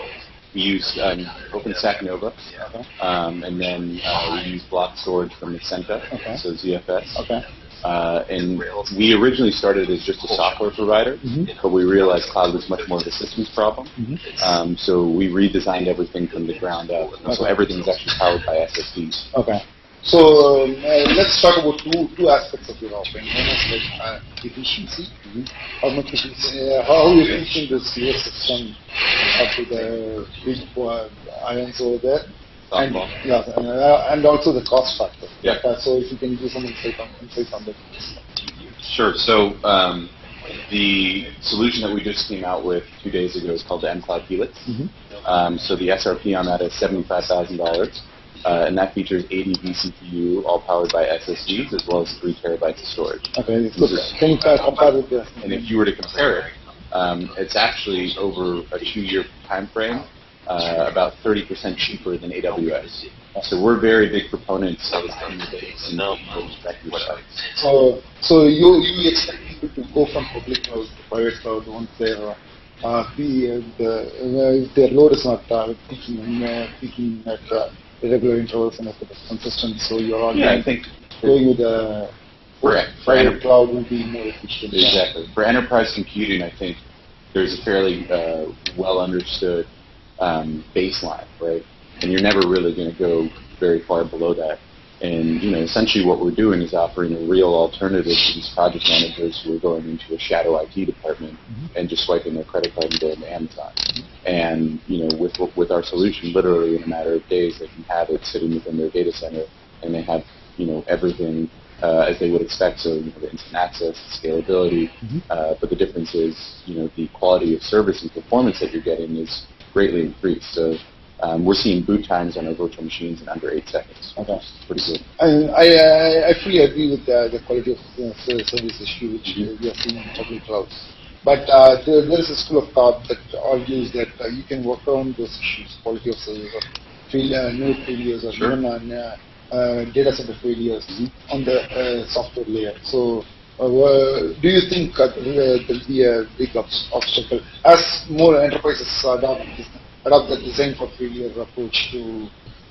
we use um, OpenStack Nova, Okay. um, and then uh, we use block storage from Nexenta, Okay. so ZFS. Okay. Uh, and we originally started as just a software provider, Mhm. but we realized cloud was much more of a systems problem. Mhm. Um, so we redesigned everything from the ground up. And So Okay. everything's actually powered by SSDs. Okay. So um, uh, let's talk about two two aspects of your offering. One is like uh, efficiency. How much efficiency? Uh, how you thinking this your system up to the big uh, irons over there? And, yeah, uh, and also the cost factor. Yeah. Uh, so if you can give some insight on insight on that. Sure. So um, the solution that we just came out with two days ago is called the mCloud Helix. Mhm. Um, so the SRP on that is seventy-five thousand dollars, uh, and that features 80 vCPU, all powered by SSDs, as well as three terabytes of storage. Okay. So can you uh, compare with the? And if you were to compare it, um, it's actually over a two-year time frame, uh, about 30% cheaper than AWS. So we're very big proponents of innovation in people's respective. So, so you you expect people to go from public cloud to private cloud once their uh, the, the uh, if their load is not uh, peaking uh, peaking at uh, regular intervals and if it is consistent. So you're all Yeah, I think going with the Correct. For enter- cloud will be more efficient. Exactly. For enterprise computing, I think there's a fairly uh, well understood um, baseline, right? And you're never really going to go very far below that. And you know, essentially, what we're doing is offering a real alternative to these project managers who are going into a shadow IT department and just swiping their credit card and going to Amazon. And you know, with with our solution, literally in a matter of days, they can have it sitting within their data center, and they have you know everything uh, as they would expect. So you know, the instant access, the scalability. Uh, but the difference is, you know, the quality of service and performance that you're getting is greatly increased. So um, we're seeing boot times on our virtual machines in under eight seconds. Okay. Pretty good. And I, I, I fully agree with the, the quality of uh, ser- service issue which uh, we are seeing in public clouds. But uh, there, there is a school of thought that argues that uh, you can work around those issues, quality of service, or fail, uh, node failures, or Sure. even on uh, uh, data center failures on the uh, software layer. So, uh, do you think uh, there will be a big obs- obstacle as more enterprises adopt this, adopt the design for failure approach to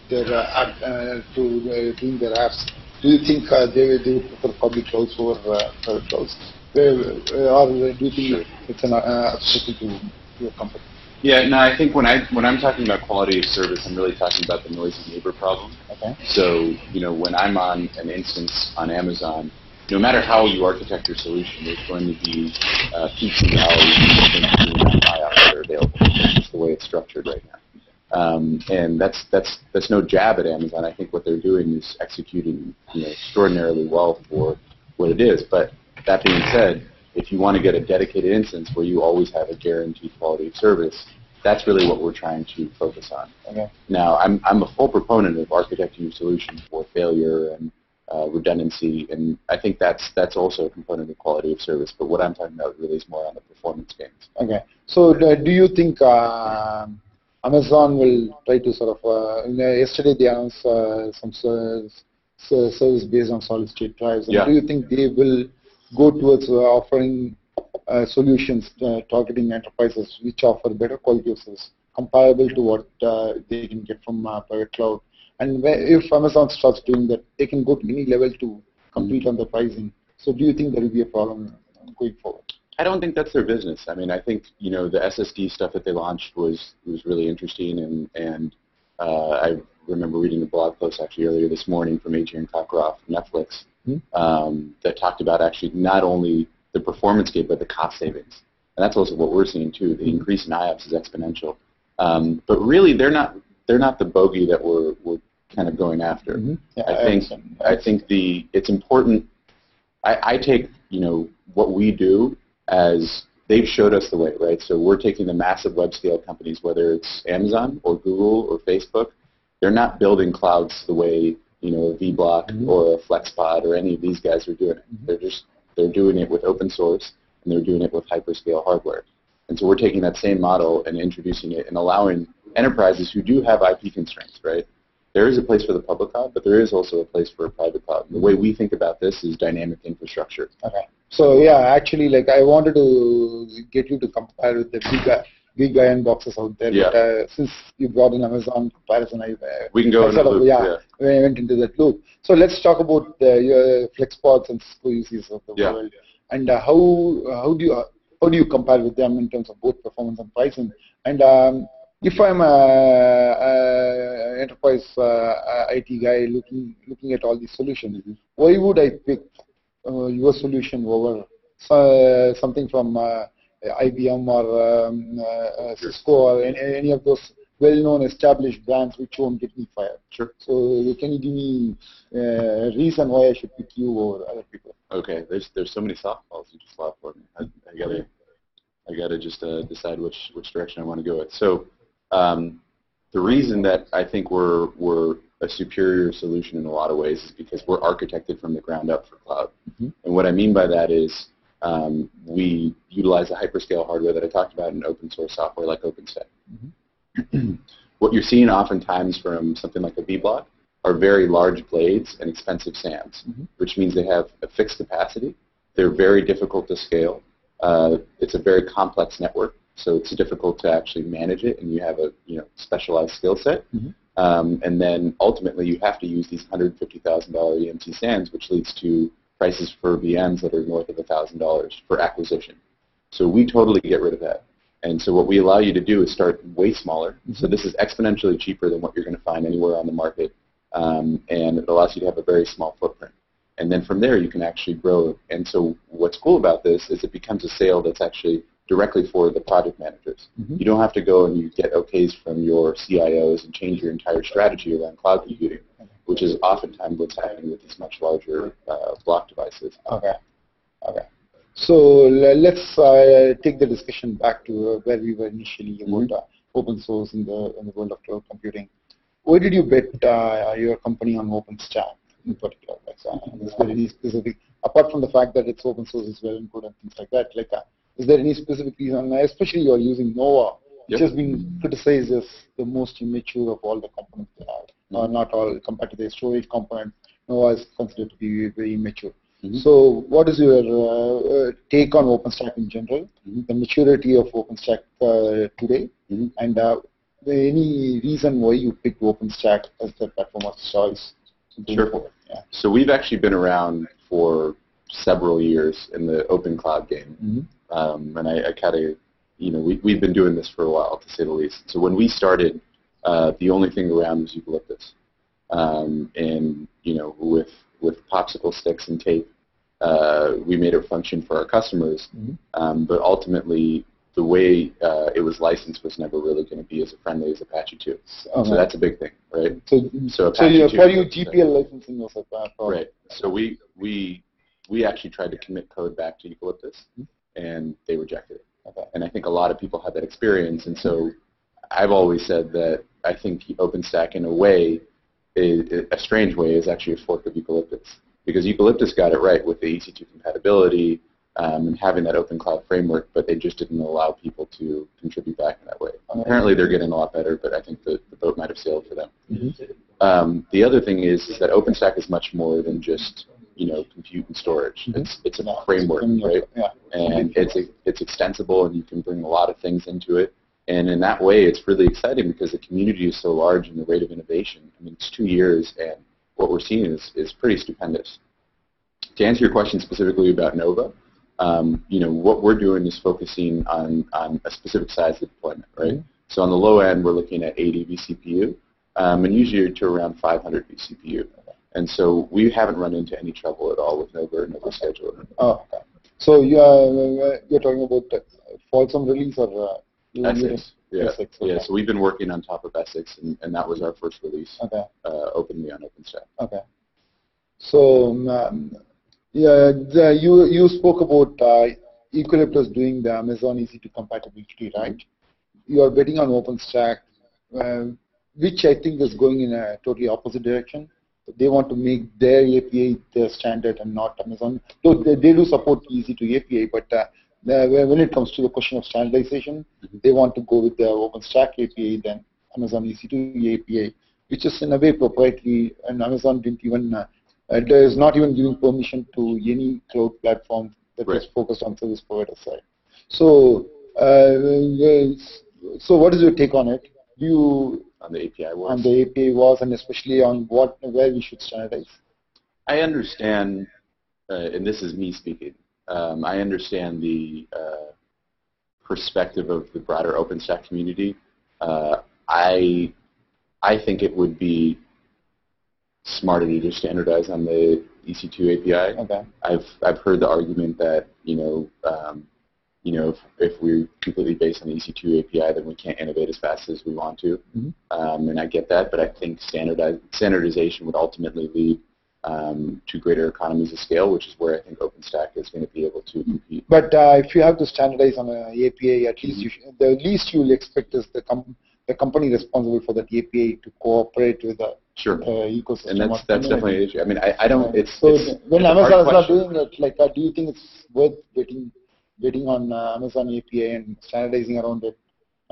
their uh, uh, to uh, doing their apps? Do you think uh, they will they will prefer public clouds uh, private clouds? Or do you think it's an obstacle to your company? Yeah, no, I think when I when I'm talking about quality of service, I'm really talking about the noisy neighbor problem. Okay. So, you know, when I'm on an instance on Amazon, no matter how you architect your solution, there's going to be uh, peaks and valleys and things that are available. The way it's structured right now. Um, and that's that's that's no jab at Amazon. I think what they're doing is executing you know, extraordinarily well for what it is. But that being said, if you want to get a dedicated instance where you always have a guaranteed quality of service, that's really what we're trying to focus on. Okay. Now, I'm, I'm a full proponent of architecting your solution for failure and uh, redundancy, and I think that's that's also a component of quality of service. But what I'm talking about really is more on the performance gains. Okay. So uh, do you think uh, Amazon will try to sort of, uh, you know, yesterday they announced uh, some ser- ser- service based on solid state drives. And Yeah. Do you think they will go towards uh, offering uh, solutions uh, targeting enterprises which offer better quality of service comparable to what uh, they can get from uh, private cloud? And if Amazon starts doing that, they can go to any level to compete on the pricing. So do you think there will be a problem going forward? I don't think that's their business. I mean, I think you know the SSD stuff that they launched was was really interesting, and and uh, I remember reading a blog post actually earlier this morning from Adrian Cockcroft, Netflix, Hmm. um, that talked about actually not only the performance gain but the cost savings. and that's also what we're seeing too. The increase in IOPS is exponential. Um, but really, they're not they're not the bogey that we're we're kind of going after. Mm-hmm. Yeah, I think understand. I think the it's important. I, I take you know what we do as they've showed us the way, right? So we're taking the massive web scale companies, whether it's Amazon or Google or Facebook, they're not building clouds the way you know a VBlock Mhm. or a FlexPod or any of these guys are doing it. They're just they're doing it with open source and they're doing it with hyperscale hardware. And so we're taking that same model and introducing it and allowing enterprises who do have IP constraints, right? There is a place for the public cloud, but there is also a place for a private cloud. And the way we think about this is dynamic infrastructure. Okay. So yeah, actually, like I wanted to get you to compare with the big big iron boxes out there. Yeah. But, uh, since you brought in Amazon comparison, I, uh, We can go I in of, loop, yeah, yeah. we went into that loop. So let's talk about the your FlexPods and Cisco UCS of the Yeah. world, and uh, how how do you uh, how do you compare with them in terms of both performance and pricing? And um, if I'm a, a enterprise uh, IT guy looking looking at all these solutions, why would I pick uh, your solution over uh, something from uh, IBM or um, uh, uh, Cisco or any, any of those well-known established brands which won't get me fired? Sure. So can you give me a reason why I should pick you over other people? Okay, there's there's so many softballs you just lobbed for me. I, I gotta I gotta just uh, decide which which direction I want to go with. So um, the reason that I think we're we're a superior solution in a lot of ways is because we're architected from the ground up for cloud. Mhm. And what I mean by that is um, we utilize the hyperscale hardware that I talked about in open source software like OpenStack. (clears throat) what you're seeing oftentimes from something like a vBlock are very large blades and expensive SANs, Mhm. which means they have a fixed capacity. They're very difficult to scale. Uh, it's a very complex network, so it's difficult to actually manage it, and you have a you know specialized skill set. Mhm. Um, and then ultimately, you have to use these $150,000 EMC SANs, which leads to prices for VMs that are north of $1,000 for acquisition. So we totally get rid of that. And so what we allow you to do is start way smaller. So this is exponentially cheaper than what you're going to find anywhere on the market. Um, and it allows you to have a very small footprint. And then from there, you can actually grow. And so what's cool about this is it becomes a sale that's actually directly for the project managers. Mhm. You don't have to go and you get OKs from your CIOs and change your entire strategy around cloud computing, which is oftentimes what's happening with these much larger uh, block devices. Okay. Okay. So let's uh, take the discussion back to uh, where we were initially about uh, open source in the in the world of cloud computing. Where did you bet uh, your company on OpenStack in particular? Like, uh, is there any specific, apart from the fact that it's open source is well and good and things like that, like, uh, is there any specific reason, especially you're using Nova, which Yep. has been criticized as the most immature of all the components they have, or not all, compared to the storage component, Nova is considered to be very immature. Mhm. So what is your uh, uh, take on OpenStack in general, Mhm. the maturity of OpenStack uh, today, Mhm. and uh, any reason why you picked OpenStack as the platform of choice? Sure. Yeah. So we've actually been around for several years in the open cloud game. Mhm. Um, and I, I kind of, you know, we, we've been doing this for a while, to say the least. So when we started, uh, the only thing around was eucalyptus. Um, and, you know, with, with popsicle sticks and tape, uh, we made it function for our customers. Mhm. Um, but ultimately, the way uh, it was licensed was never really going to be as friendly as Apache 2. Okay. So that's a big thing, right? So, So so Apache you, 2 for you, GPL licensing was a uh. Right. So we we we actually tried to commit code back to Eucalyptus, and they rejected it. Okay. And I think a lot of people had that experience, and so I've always said that I think OpenStack, in a way, is, a strange way, is actually a fork of Eucalyptus because Eucalyptus got it right with the EC2 compatibility um, and having that open cloud framework, but they just didn't allow people to contribute back in that way. Apparently, they're getting a lot better, but I think the, the boat might have sailed for them. Mhm. Um, the other thing is, is that OpenStack is much more than just you know compute and storage. Mhm. It's it's a Yeah, framework, it's right? Yeah. And it's it's extensible, and you can bring a lot of things into it. And in that way, it's really exciting because the community is so large and the rate of innovation. I mean, it's two years, and what we're seeing is is pretty stupendous. To answer your question specifically about Nova, um, you know what we're doing is focusing on on a specific size of deployment, right? Mhm. So on the low end, we're looking at 80 vCPU, um, and usually to around 500 vCPU. And so we haven't run into any trouble at all with Nova or Nova Scheduler. Oh, okay. So you are uh, you're talking about Folsom release or uh, you- you- Essex. Yeah. Essex, Yeah. So we've been working on top of Essex, and, and that was our first release Okay. uh, openly on OpenStack. Okay. So, um, yeah, the, you you spoke about uh, Eucalyptus doing the Amazon EC2 compatibility, right? You are betting on OpenStack, uh, which I think is going in a totally opposite direction. They want to make their API the standard and not Amazon. Though they, they do support EC2 API, but uh, when it comes to the question of standardization, they want to go with the OpenStack API than Amazon EC2 API, which is in a way proprietary, and Amazon didn't even uh, uh, is not even giving permission to any cloud platform that is Right. focused on service provider side. So, uh, so what is your take on it? Do you On the API wars. on the API was and especially on what where we should standardize? I understand, uh, and this is me speaking. Um, I understand the uh, perspective of the broader OpenStack community. Uh, I I think it would be smarter to just standardize on the EC2 API. Okay. I've I've heard the argument that you know um, you know if, if we're completely based on the EC2 API, then we can't innovate as fast as we want to, mm -hmm. um, and I get that. But I think standardize, standardization would ultimately lead um, to greater economies of scale, which is where I think OpenStack is going to be able to compete. But uh, if you have to standardize on an API, at least you should, the least you will expect is the, com- the company responsible for that API to cooperate with the Sure. uh, ecosystem. And that's that's definitely an issue. I mean, I, I don't. It's so it's, when it's Amazon is not doing it, like, uh, do you think it's worth waiting, waiting on uh, Amazon API and standardizing around it?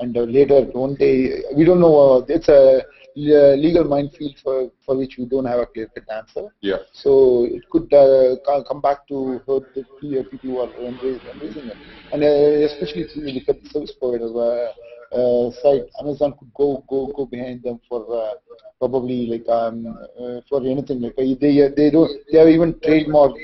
And uh, later, one day, we don't know. Uh, it's a legal minefield for for which we don't have a clear-cut answer. Yeah. So it could uh, come back to hurt the pe- people who are embracing it. And uh, especially if you look at the service provider uh, uh, side, Amazon could go go go behind them for uh, probably like um, uh, for anything. Like uh, they they don't they have even trademarked.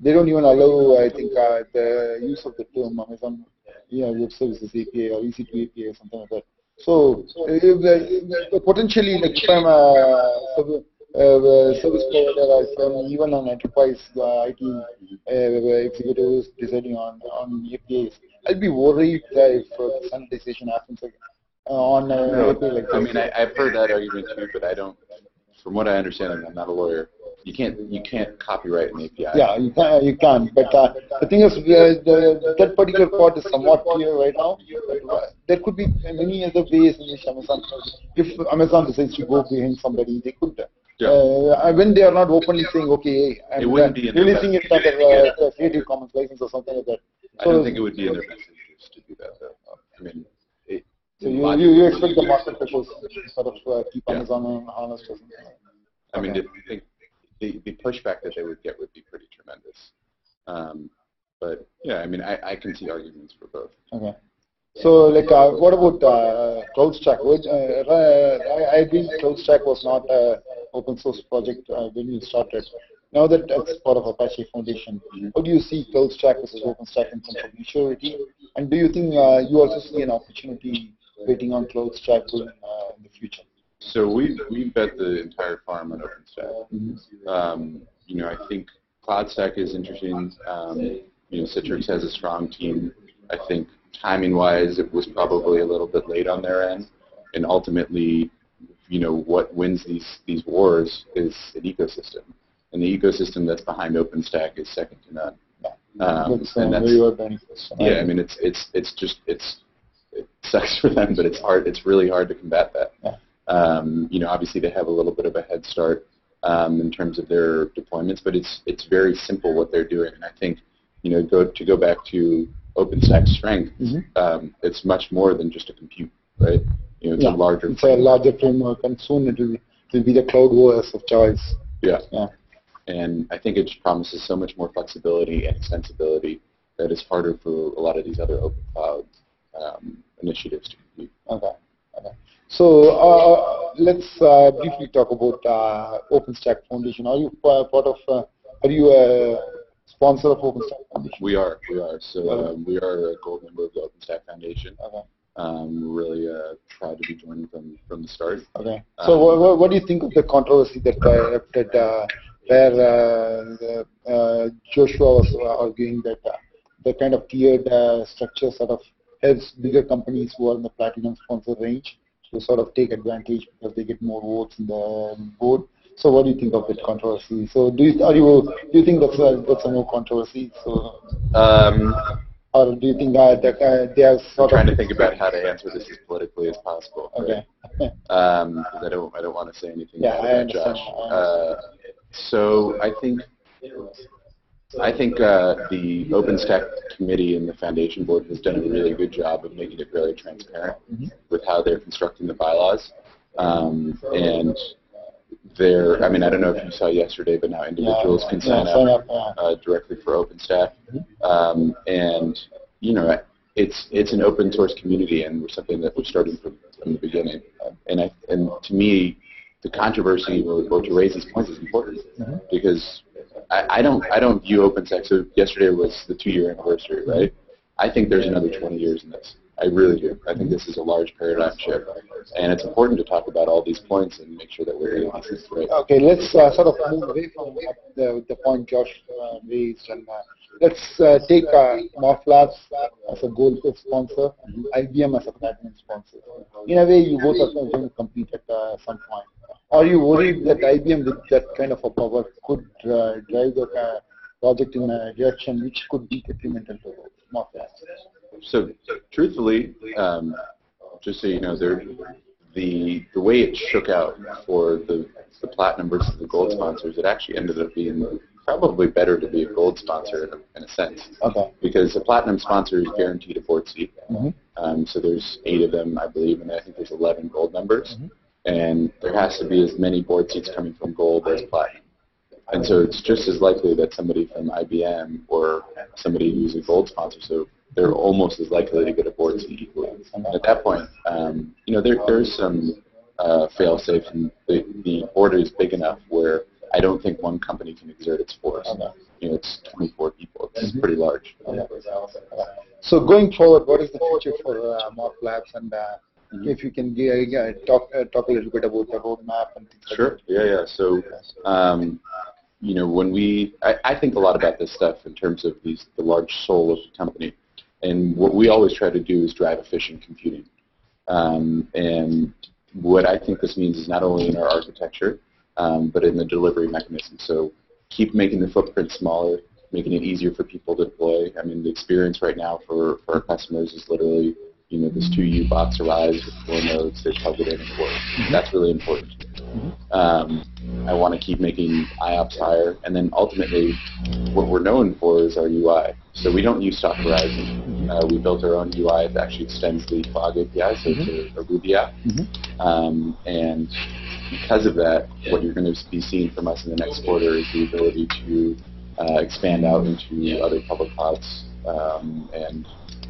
They don't even allow I think uh, the use of the term Amazon yeah, web services API or EC2 API or something like that. So uh, uh, potentially, like if I'm a uh, service provider, or if I'm even an enterprise uh, IT uh, executives deciding on on APIs, I'll be worried that if uh, standardization happens uh, on uh, No, API like I mean, I, I've heard that argument too, but I don't. From what I understand, I'm not a lawyer. You can't you can't copyright an API. Yeah, you can, you can. But uh, the thing is, uh, the, that particular part is somewhat clear right now. There could be many other ways in which Amazon, if Amazon decides to go behind somebody, they could. Uh, Yeah. uh, when they are not openly saying, okay, I'm It uh, releasing it under uh, Creative Commons license or something like that. I don't think it would be in their best interest to do that, though. I mean, So you, you, you expect the market to sort of uh, keep Yeah. Amazon on honest or something. I mean. I think the, the pushback that they would get would be pretty tremendous. Um, but yeah, I mean, I, I can see arguments for both. Okay. So, like, uh, what about uh, CloudStack? Which, uh, I, I agree CloudStack was not an open source project uh, when you started. Now that it's part of Apache Foundation, how do you see CloudStack versus OpenStack in terms of maturity? And do you think uh, you also see an opportunity waiting on CloudStack going, uh, in the future? So we we bet the entire farm on OpenStack. Um, you know, I think CloudStack is interesting. Um, you know, Citrix has a strong team. I think timing-wise, it was probably a little bit late on their end, and ultimately, you know, what wins these these wars is an ecosystem, and the ecosystem that's behind OpenStack is second to none. Um, That's and that's very well done. yeah, I mean, it's it's it's just it's it sucks for them, but it's hard. It's really hard to combat that. Yeah. Um, you know, obviously they have a little bit of a head start um, in terms of their deployments, but it's it's very simple what they're doing, and I think you know go to go back to OpenStack's strength. Mhm. Um, it's much more than just a compute, right? You know, it's Yeah, a larger. It's a larger framework, and soon it will, it will be the cloud OS of choice. Yeah. Yeah. And I think it just promises so much more flexibility and extensibility that it's harder for a lot of these other open cloud um, initiatives to compete. Okay. Okay. So uh, let's uh, briefly talk about uh, OpenStack Foundation. Are you uh, part of? Uh, are you a sponsor of OpenStack Foundation? We are, we are. So um, we are a gold member of the OpenStack Foundation. Okay. Um, really uh, tried to be joining from from the start. Okay. So what, what, what do you think of the controversy that uh, erupted uh, where uh, the, uh, Joshua was uh, arguing that uh, the kind of tiered uh, structure sort of helps bigger companies who are in the platinum sponsor range to sort of take advantage because they get more votes in the board. So what do you think of that controversy? So do you are you do you think that's a that's a no controversy? So Um, or do you think uh, that uh, they are I'm trying of to think about how to answer this as politically as possible. right? okay? (laughs) Um, I don't, I don't want to say anything Yeah, I about understand. Uh, so I think, I think uh, the OpenStack committee and the foundation board has done a really good job of making it really transparent Mhm. with how they're constructing the bylaws. Um, and they're, I mean, I don't know if you saw yesterday, but now individuals can sign up. Uh, directly for OpenStack. Mhm. Um, and, you know, it's, it's an open source community and we're something that we're starting from, from the beginning. And, I, and to me, the controversy or, or to raise these points is important Mhm. because I, I don't I don't view OpenStack. So yesterday was the two-year anniversary, right? I think there's another 20 years in this. I really do. I think this is a large paradigm shift, and it's important to talk about all these points and make sure that we're doing things right. Okay, let's uh, sort of move away from the, the point Josh uh, raised and uh, let's uh, take uh, Morph Labs as a gold sponsor, IBM as a platinum sponsor. In a way, you both are going to compete at uh, some point. Are you worried that IBM with that kind of a power could uh, drive the uh, project in a direction which could be detrimental to Labs? So truthfully, um, just so you know, there, the the way it shook out for the, the platinum versus the gold sponsors, it actually ended up being probably better to be a gold sponsor in a, in a sense. Okay. because a platinum sponsor is guaranteed a board seat. Mhm. Um, so there's eight of them, I believe, and I think there's 11 gold members. Mhm. And there has to be as many board seats coming from gold as platinum. And so it's just as likely that somebody from IBM or somebody who's a gold sponsor, so they're almost as likely to get a board seat equally. At that point, um, you know, there, there's some uh, fail-safe, and the, the board is big enough where I don't think one company can exert its force. You know, it's 24 people. It's pretty large. So going forward, what is the future for uh, Morph Labs and uh, Mhm. if you can g- uh, talk uh, talk a little bit about the roadmap and things like Sure. Yeah, yeah. So, um, you know, when we, I, I think a lot about this stuff in terms of these, the large soul of the company. And what we always try to do is drive efficient computing. Um, and what I think this means is not only in our architecture, um, but in the delivery mechanism. So keep making the footprint smaller, making it easier for people to deploy. I mean, the experience right now for, for our customers is literally, you know, this 2U box arrives with four nodes, they plug it in and it works. That's really important. Um, I want to keep making IOPS higher, and then ultimately, what we're known for is our UI. So we don't use Stock Horizon. Uh, we built our own UI that actually extends the Fog API, so it's a, a Ruby app. Um, and because of that, what you're going to be seeing from us in the next quarter is the ability to uh, expand out into other public clouds um, and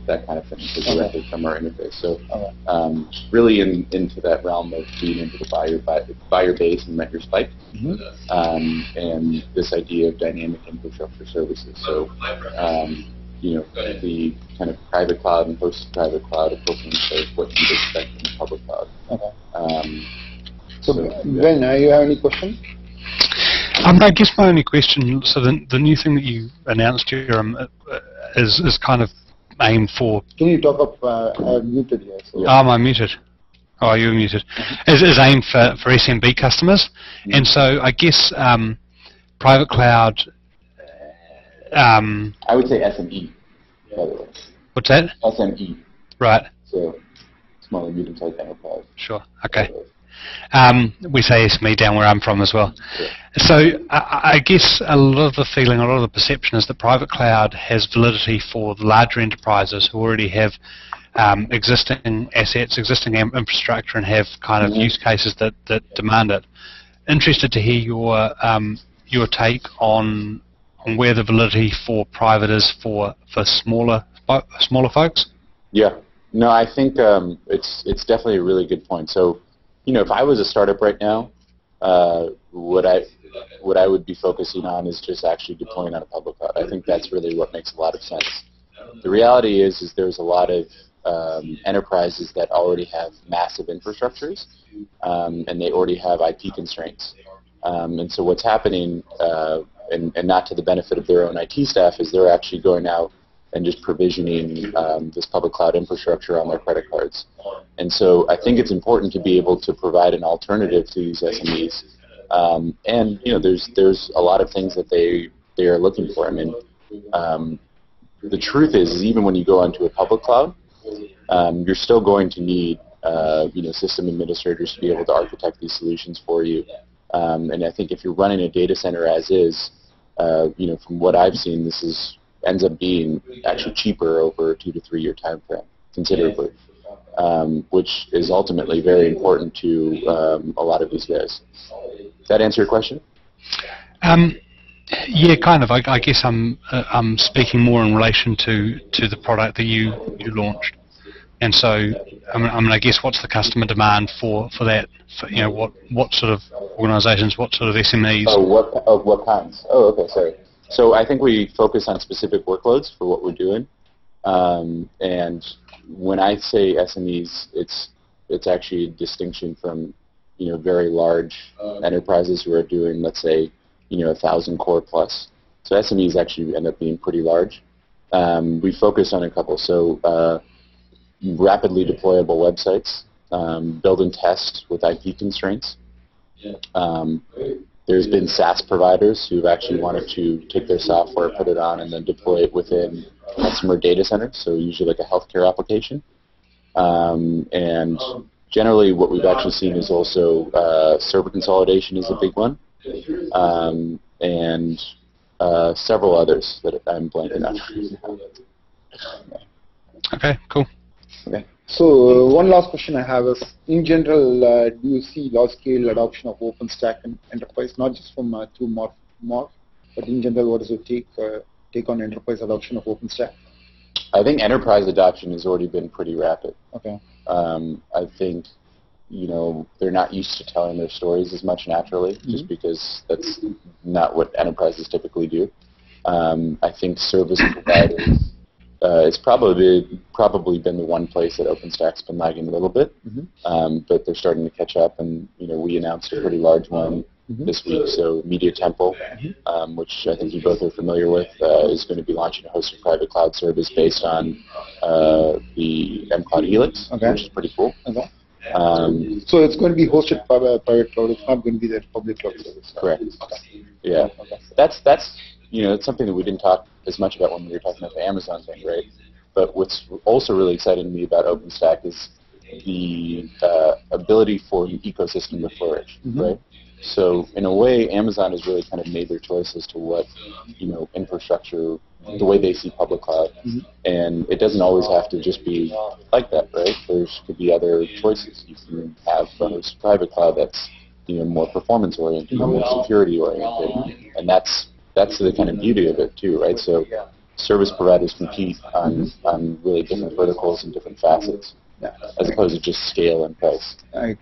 that kind of thing, so directly from our interface. So Okay. um, really in, into that realm of being able to buy your, buy, buy base and rent your spike, Mhm. um, and this idea of dynamic infrastructure services. So, um, you know, the kind of private cloud and hosted private cloud equivalents of what you'd expect from the public cloud. Okay. Um, So, So, Ben, uh, you have any questions? Um, I guess my only question, so the, the new thing that you announced here um, uh, is, is kind of aimed for, Can you talk up? Uh, I'm muted here. So. oh, am I muted? Oh, you're muted. Is, is aimed for, for SMB customers. And so I guess um, private cloud, um, I would say SME, by the way. what's that? SME, Right, so small and medium-sized enterprise. sure, okay. Um, we say SME down where I'm from as well. So I, I guess a lot of the feeling, a lot of the perception is that private cloud has validity for the larger enterprises who already have um, existing assets, existing infrastructure, and have kind of Mhm. use cases that, that demand it. Interested to hear your um, your take on on where the validity for private is for for smaller smaller folks. Yeah. No, I think um, it's it's definitely a really good point. So, you know, if I was a startup right now, uh, what I what I would be focusing on is just actually deploying on a public cloud. I think that's really what makes a lot of sense. The reality is, is there's a lot of um, enterprises that already have massive infrastructures, um, and they already have IP constraints. Um, and so what's happening, uh, and, and not to the benefit of their own IT staff, is they're actually going out and just provisioning um, this public cloud infrastructure on their credit cards. And so I think it's important to be able to provide an alternative to these SMEs. Um, and you know, there's there's a lot of things that they they are looking for. I mean, um, the truth is, is, even when you go onto a public cloud, um, you're still going to need uh, you know system administrators to be able to architect these solutions for you. Um, and I think if you're running a data center as is, uh, you know, from what I've seen, this is ends up being actually cheaper over a two to three year time frame, considerably, um, which is ultimately very important to um, a lot of these guys. Does that answer your question? Um, yeah, kind of. I, I guess I'm uh, I'm speaking more in relation to, to the product that you, you launched, and so I mean, I mean I guess what's the customer demand for, for that? For, you know, what what sort of organisations, what sort of SMEs? Oh, what of what kinds? Oh, okay, sorry. So I think we focus on specific workloads for what we're doing. Um, and when I say SMEs, it's it's actually a distinction from you know very large enterprises who are doing let's say you know a thousand core plus. So SMEs actually end up being pretty large. Um, we focus on a couple. So uh, rapidly deployable websites, um, build and test with IP constraints. Um, there's been SaaS providers who've actually wanted to take their software, put it on, and then deploy it within customer data centers, so usually like a healthcare application. Um, and generally what we've actually seen is also uh, server consolidation is a big one, um, and uh, several others that I'm blanking on. okay, cool. Okay. So uh, one last question I have is, in general, uh, do you see large-scale adoption of OpenStack in enterprise, not just from uh, through Morph, Morph, but in general, what is your take uh, take on enterprise adoption of OpenStack? I think enterprise adoption has already been pretty rapid. Okay. Um, I think you know they're not used to telling their stories as much naturally, mm-hmm. just because that's not what enterprises typically do. Um, I think service providers uh, it's probably probably been the one place that OpenStack's been lagging a little bit, mm-hmm. um, but they're starting to catch up. And you know, we announced a pretty large one mm-hmm. this week. So Media Temple, mm-hmm. um, which I think you both are familiar with, uh, is going to be launching a hosted private cloud service based on uh, the mCloud Helix, okay. which is pretty cool. Okay. Um, so it's going to be hosted by a private cloud. It's not going to be the public cloud service. Correct. Okay. Yeah. That's that's you know it's something that we didn't talk as much about when we were talking about the Amazon thing, right? But what's also really exciting to me about OpenStack is the uh, ability for an ecosystem to flourish, mm-hmm. right? So in a way, Amazon has really kind of made their choice as to what you know infrastructure, the way they see public cloud, mm-hmm. and it doesn't always have to just be like that, right? There could be other choices. You can have a private cloud that's you know more performance oriented, more security oriented, and that's that's the kind of beauty of it too, right? So service providers compete on, on really different verticals and different facets, as opposed to just scale and price. Right.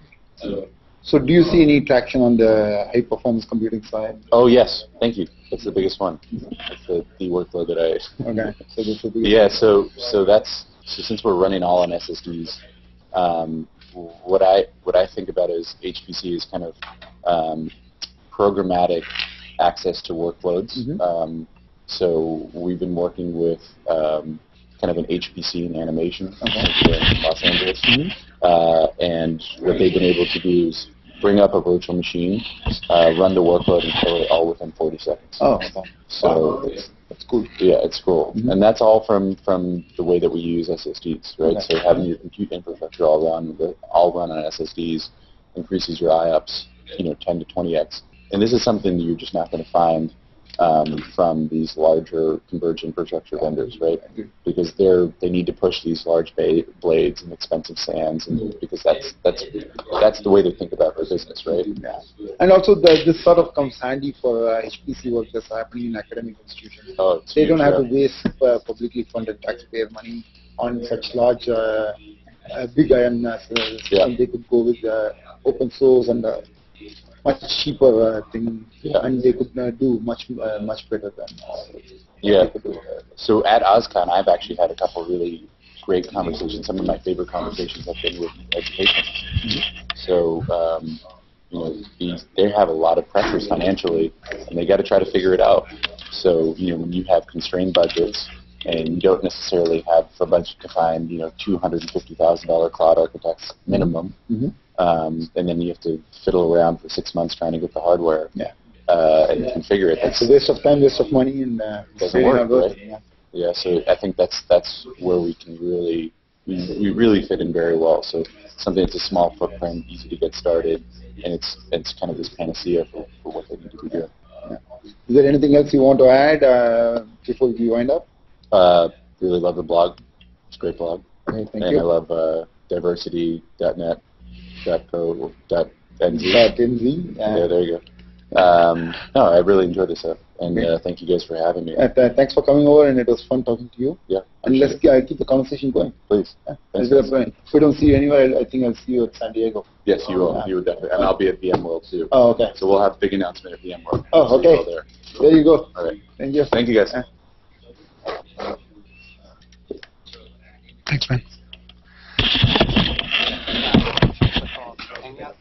So do you see any traction on the high performance computing side? Oh yes, thank you. That's the biggest one. That's the, the workload that I. Okay. So this will be. Yeah. So so that's so since we're running all on SSDs, um, what I what I think about is HPC is kind of um, programmatic access to workloads. Mhm. Um, so we've been working with um, kind of an HPC and animation Okay. in Los Angeles, Mhm. uh, and what they've been able to do is bring up a virtual machine, uh, run the workload, and kill it all within 40 seconds. Oh, okay. So it's, That's cool. yeah, it's cool, Mhm. and that's all from from the way that we use SSDs, right? Okay. So having your compute infrastructure all run all run on SSDs increases your IOPS, you know, 10 to 20x, and this is something that you're just not going to find um, from these larger converged infrastructure vendors, right? Because they're they need to push these large ba- blades and expensive SANs, and because that's that's that's the way they think about their business, right? Yeah. And also, the, this sort of comes handy for uh, HPC work that's happening in academic institutions. Oh, They huge, don't have yeah. to waste uh, publicly funded taxpayer money on such large, uh, uh, big iron uh, systems. Yeah. They could go with uh, open source and uh, much cheaper uh, thing, Yeah. and they could uh, do much uh, much better than. Yeah. they could do, So at OSCON, I've actually had a couple really great conversations. Some of my favorite conversations have been with education. So, um, you know, these, they have a lot of pressures financially, and they got to try to figure it out. So, you know, when you have constrained budgets, and you don't necessarily have a bunch to find, you know, $250,000 cloud architects minimum. Mhm. Um, and then you have to fiddle around for six months trying to get the hardware Yeah. uh, and configure it. It's That's, a waste of time, waste of money, and uh, Doesn't work, right? Yeah. yeah, so I think that's that's where we can really we, we really fit in very well. So something that's a small footprint, easy to get started, and it's it's kind of this panacea for, for what they need to be doing. Is there anything else you want to add uh, before you wind up? Uh, really love the blog. It's a great blog. Okay, thank and you. I love uh, diversity.net, .co, .nz. Dot NZ. Yeah, Uh, there you go. Um, no, I really enjoyed this, uh, and uh, thank you guys for having me. uh, th- thanks for coming over, and it was fun talking to you. Yeah, And let's uh, keep the conversation going. please. Yeah. Thanks, Let's do If we don't see you anywhere, I- I think I'll see you at San Diego. Yes, you will. Yeah. You will definitely, and I'll be at VMworld too. Oh, okay. So we'll have a big announcement at VMworld. Oh, okay. you'll go there. There you go. All right. Thank you. Thank you guys. Yeah. Thanks, man and yet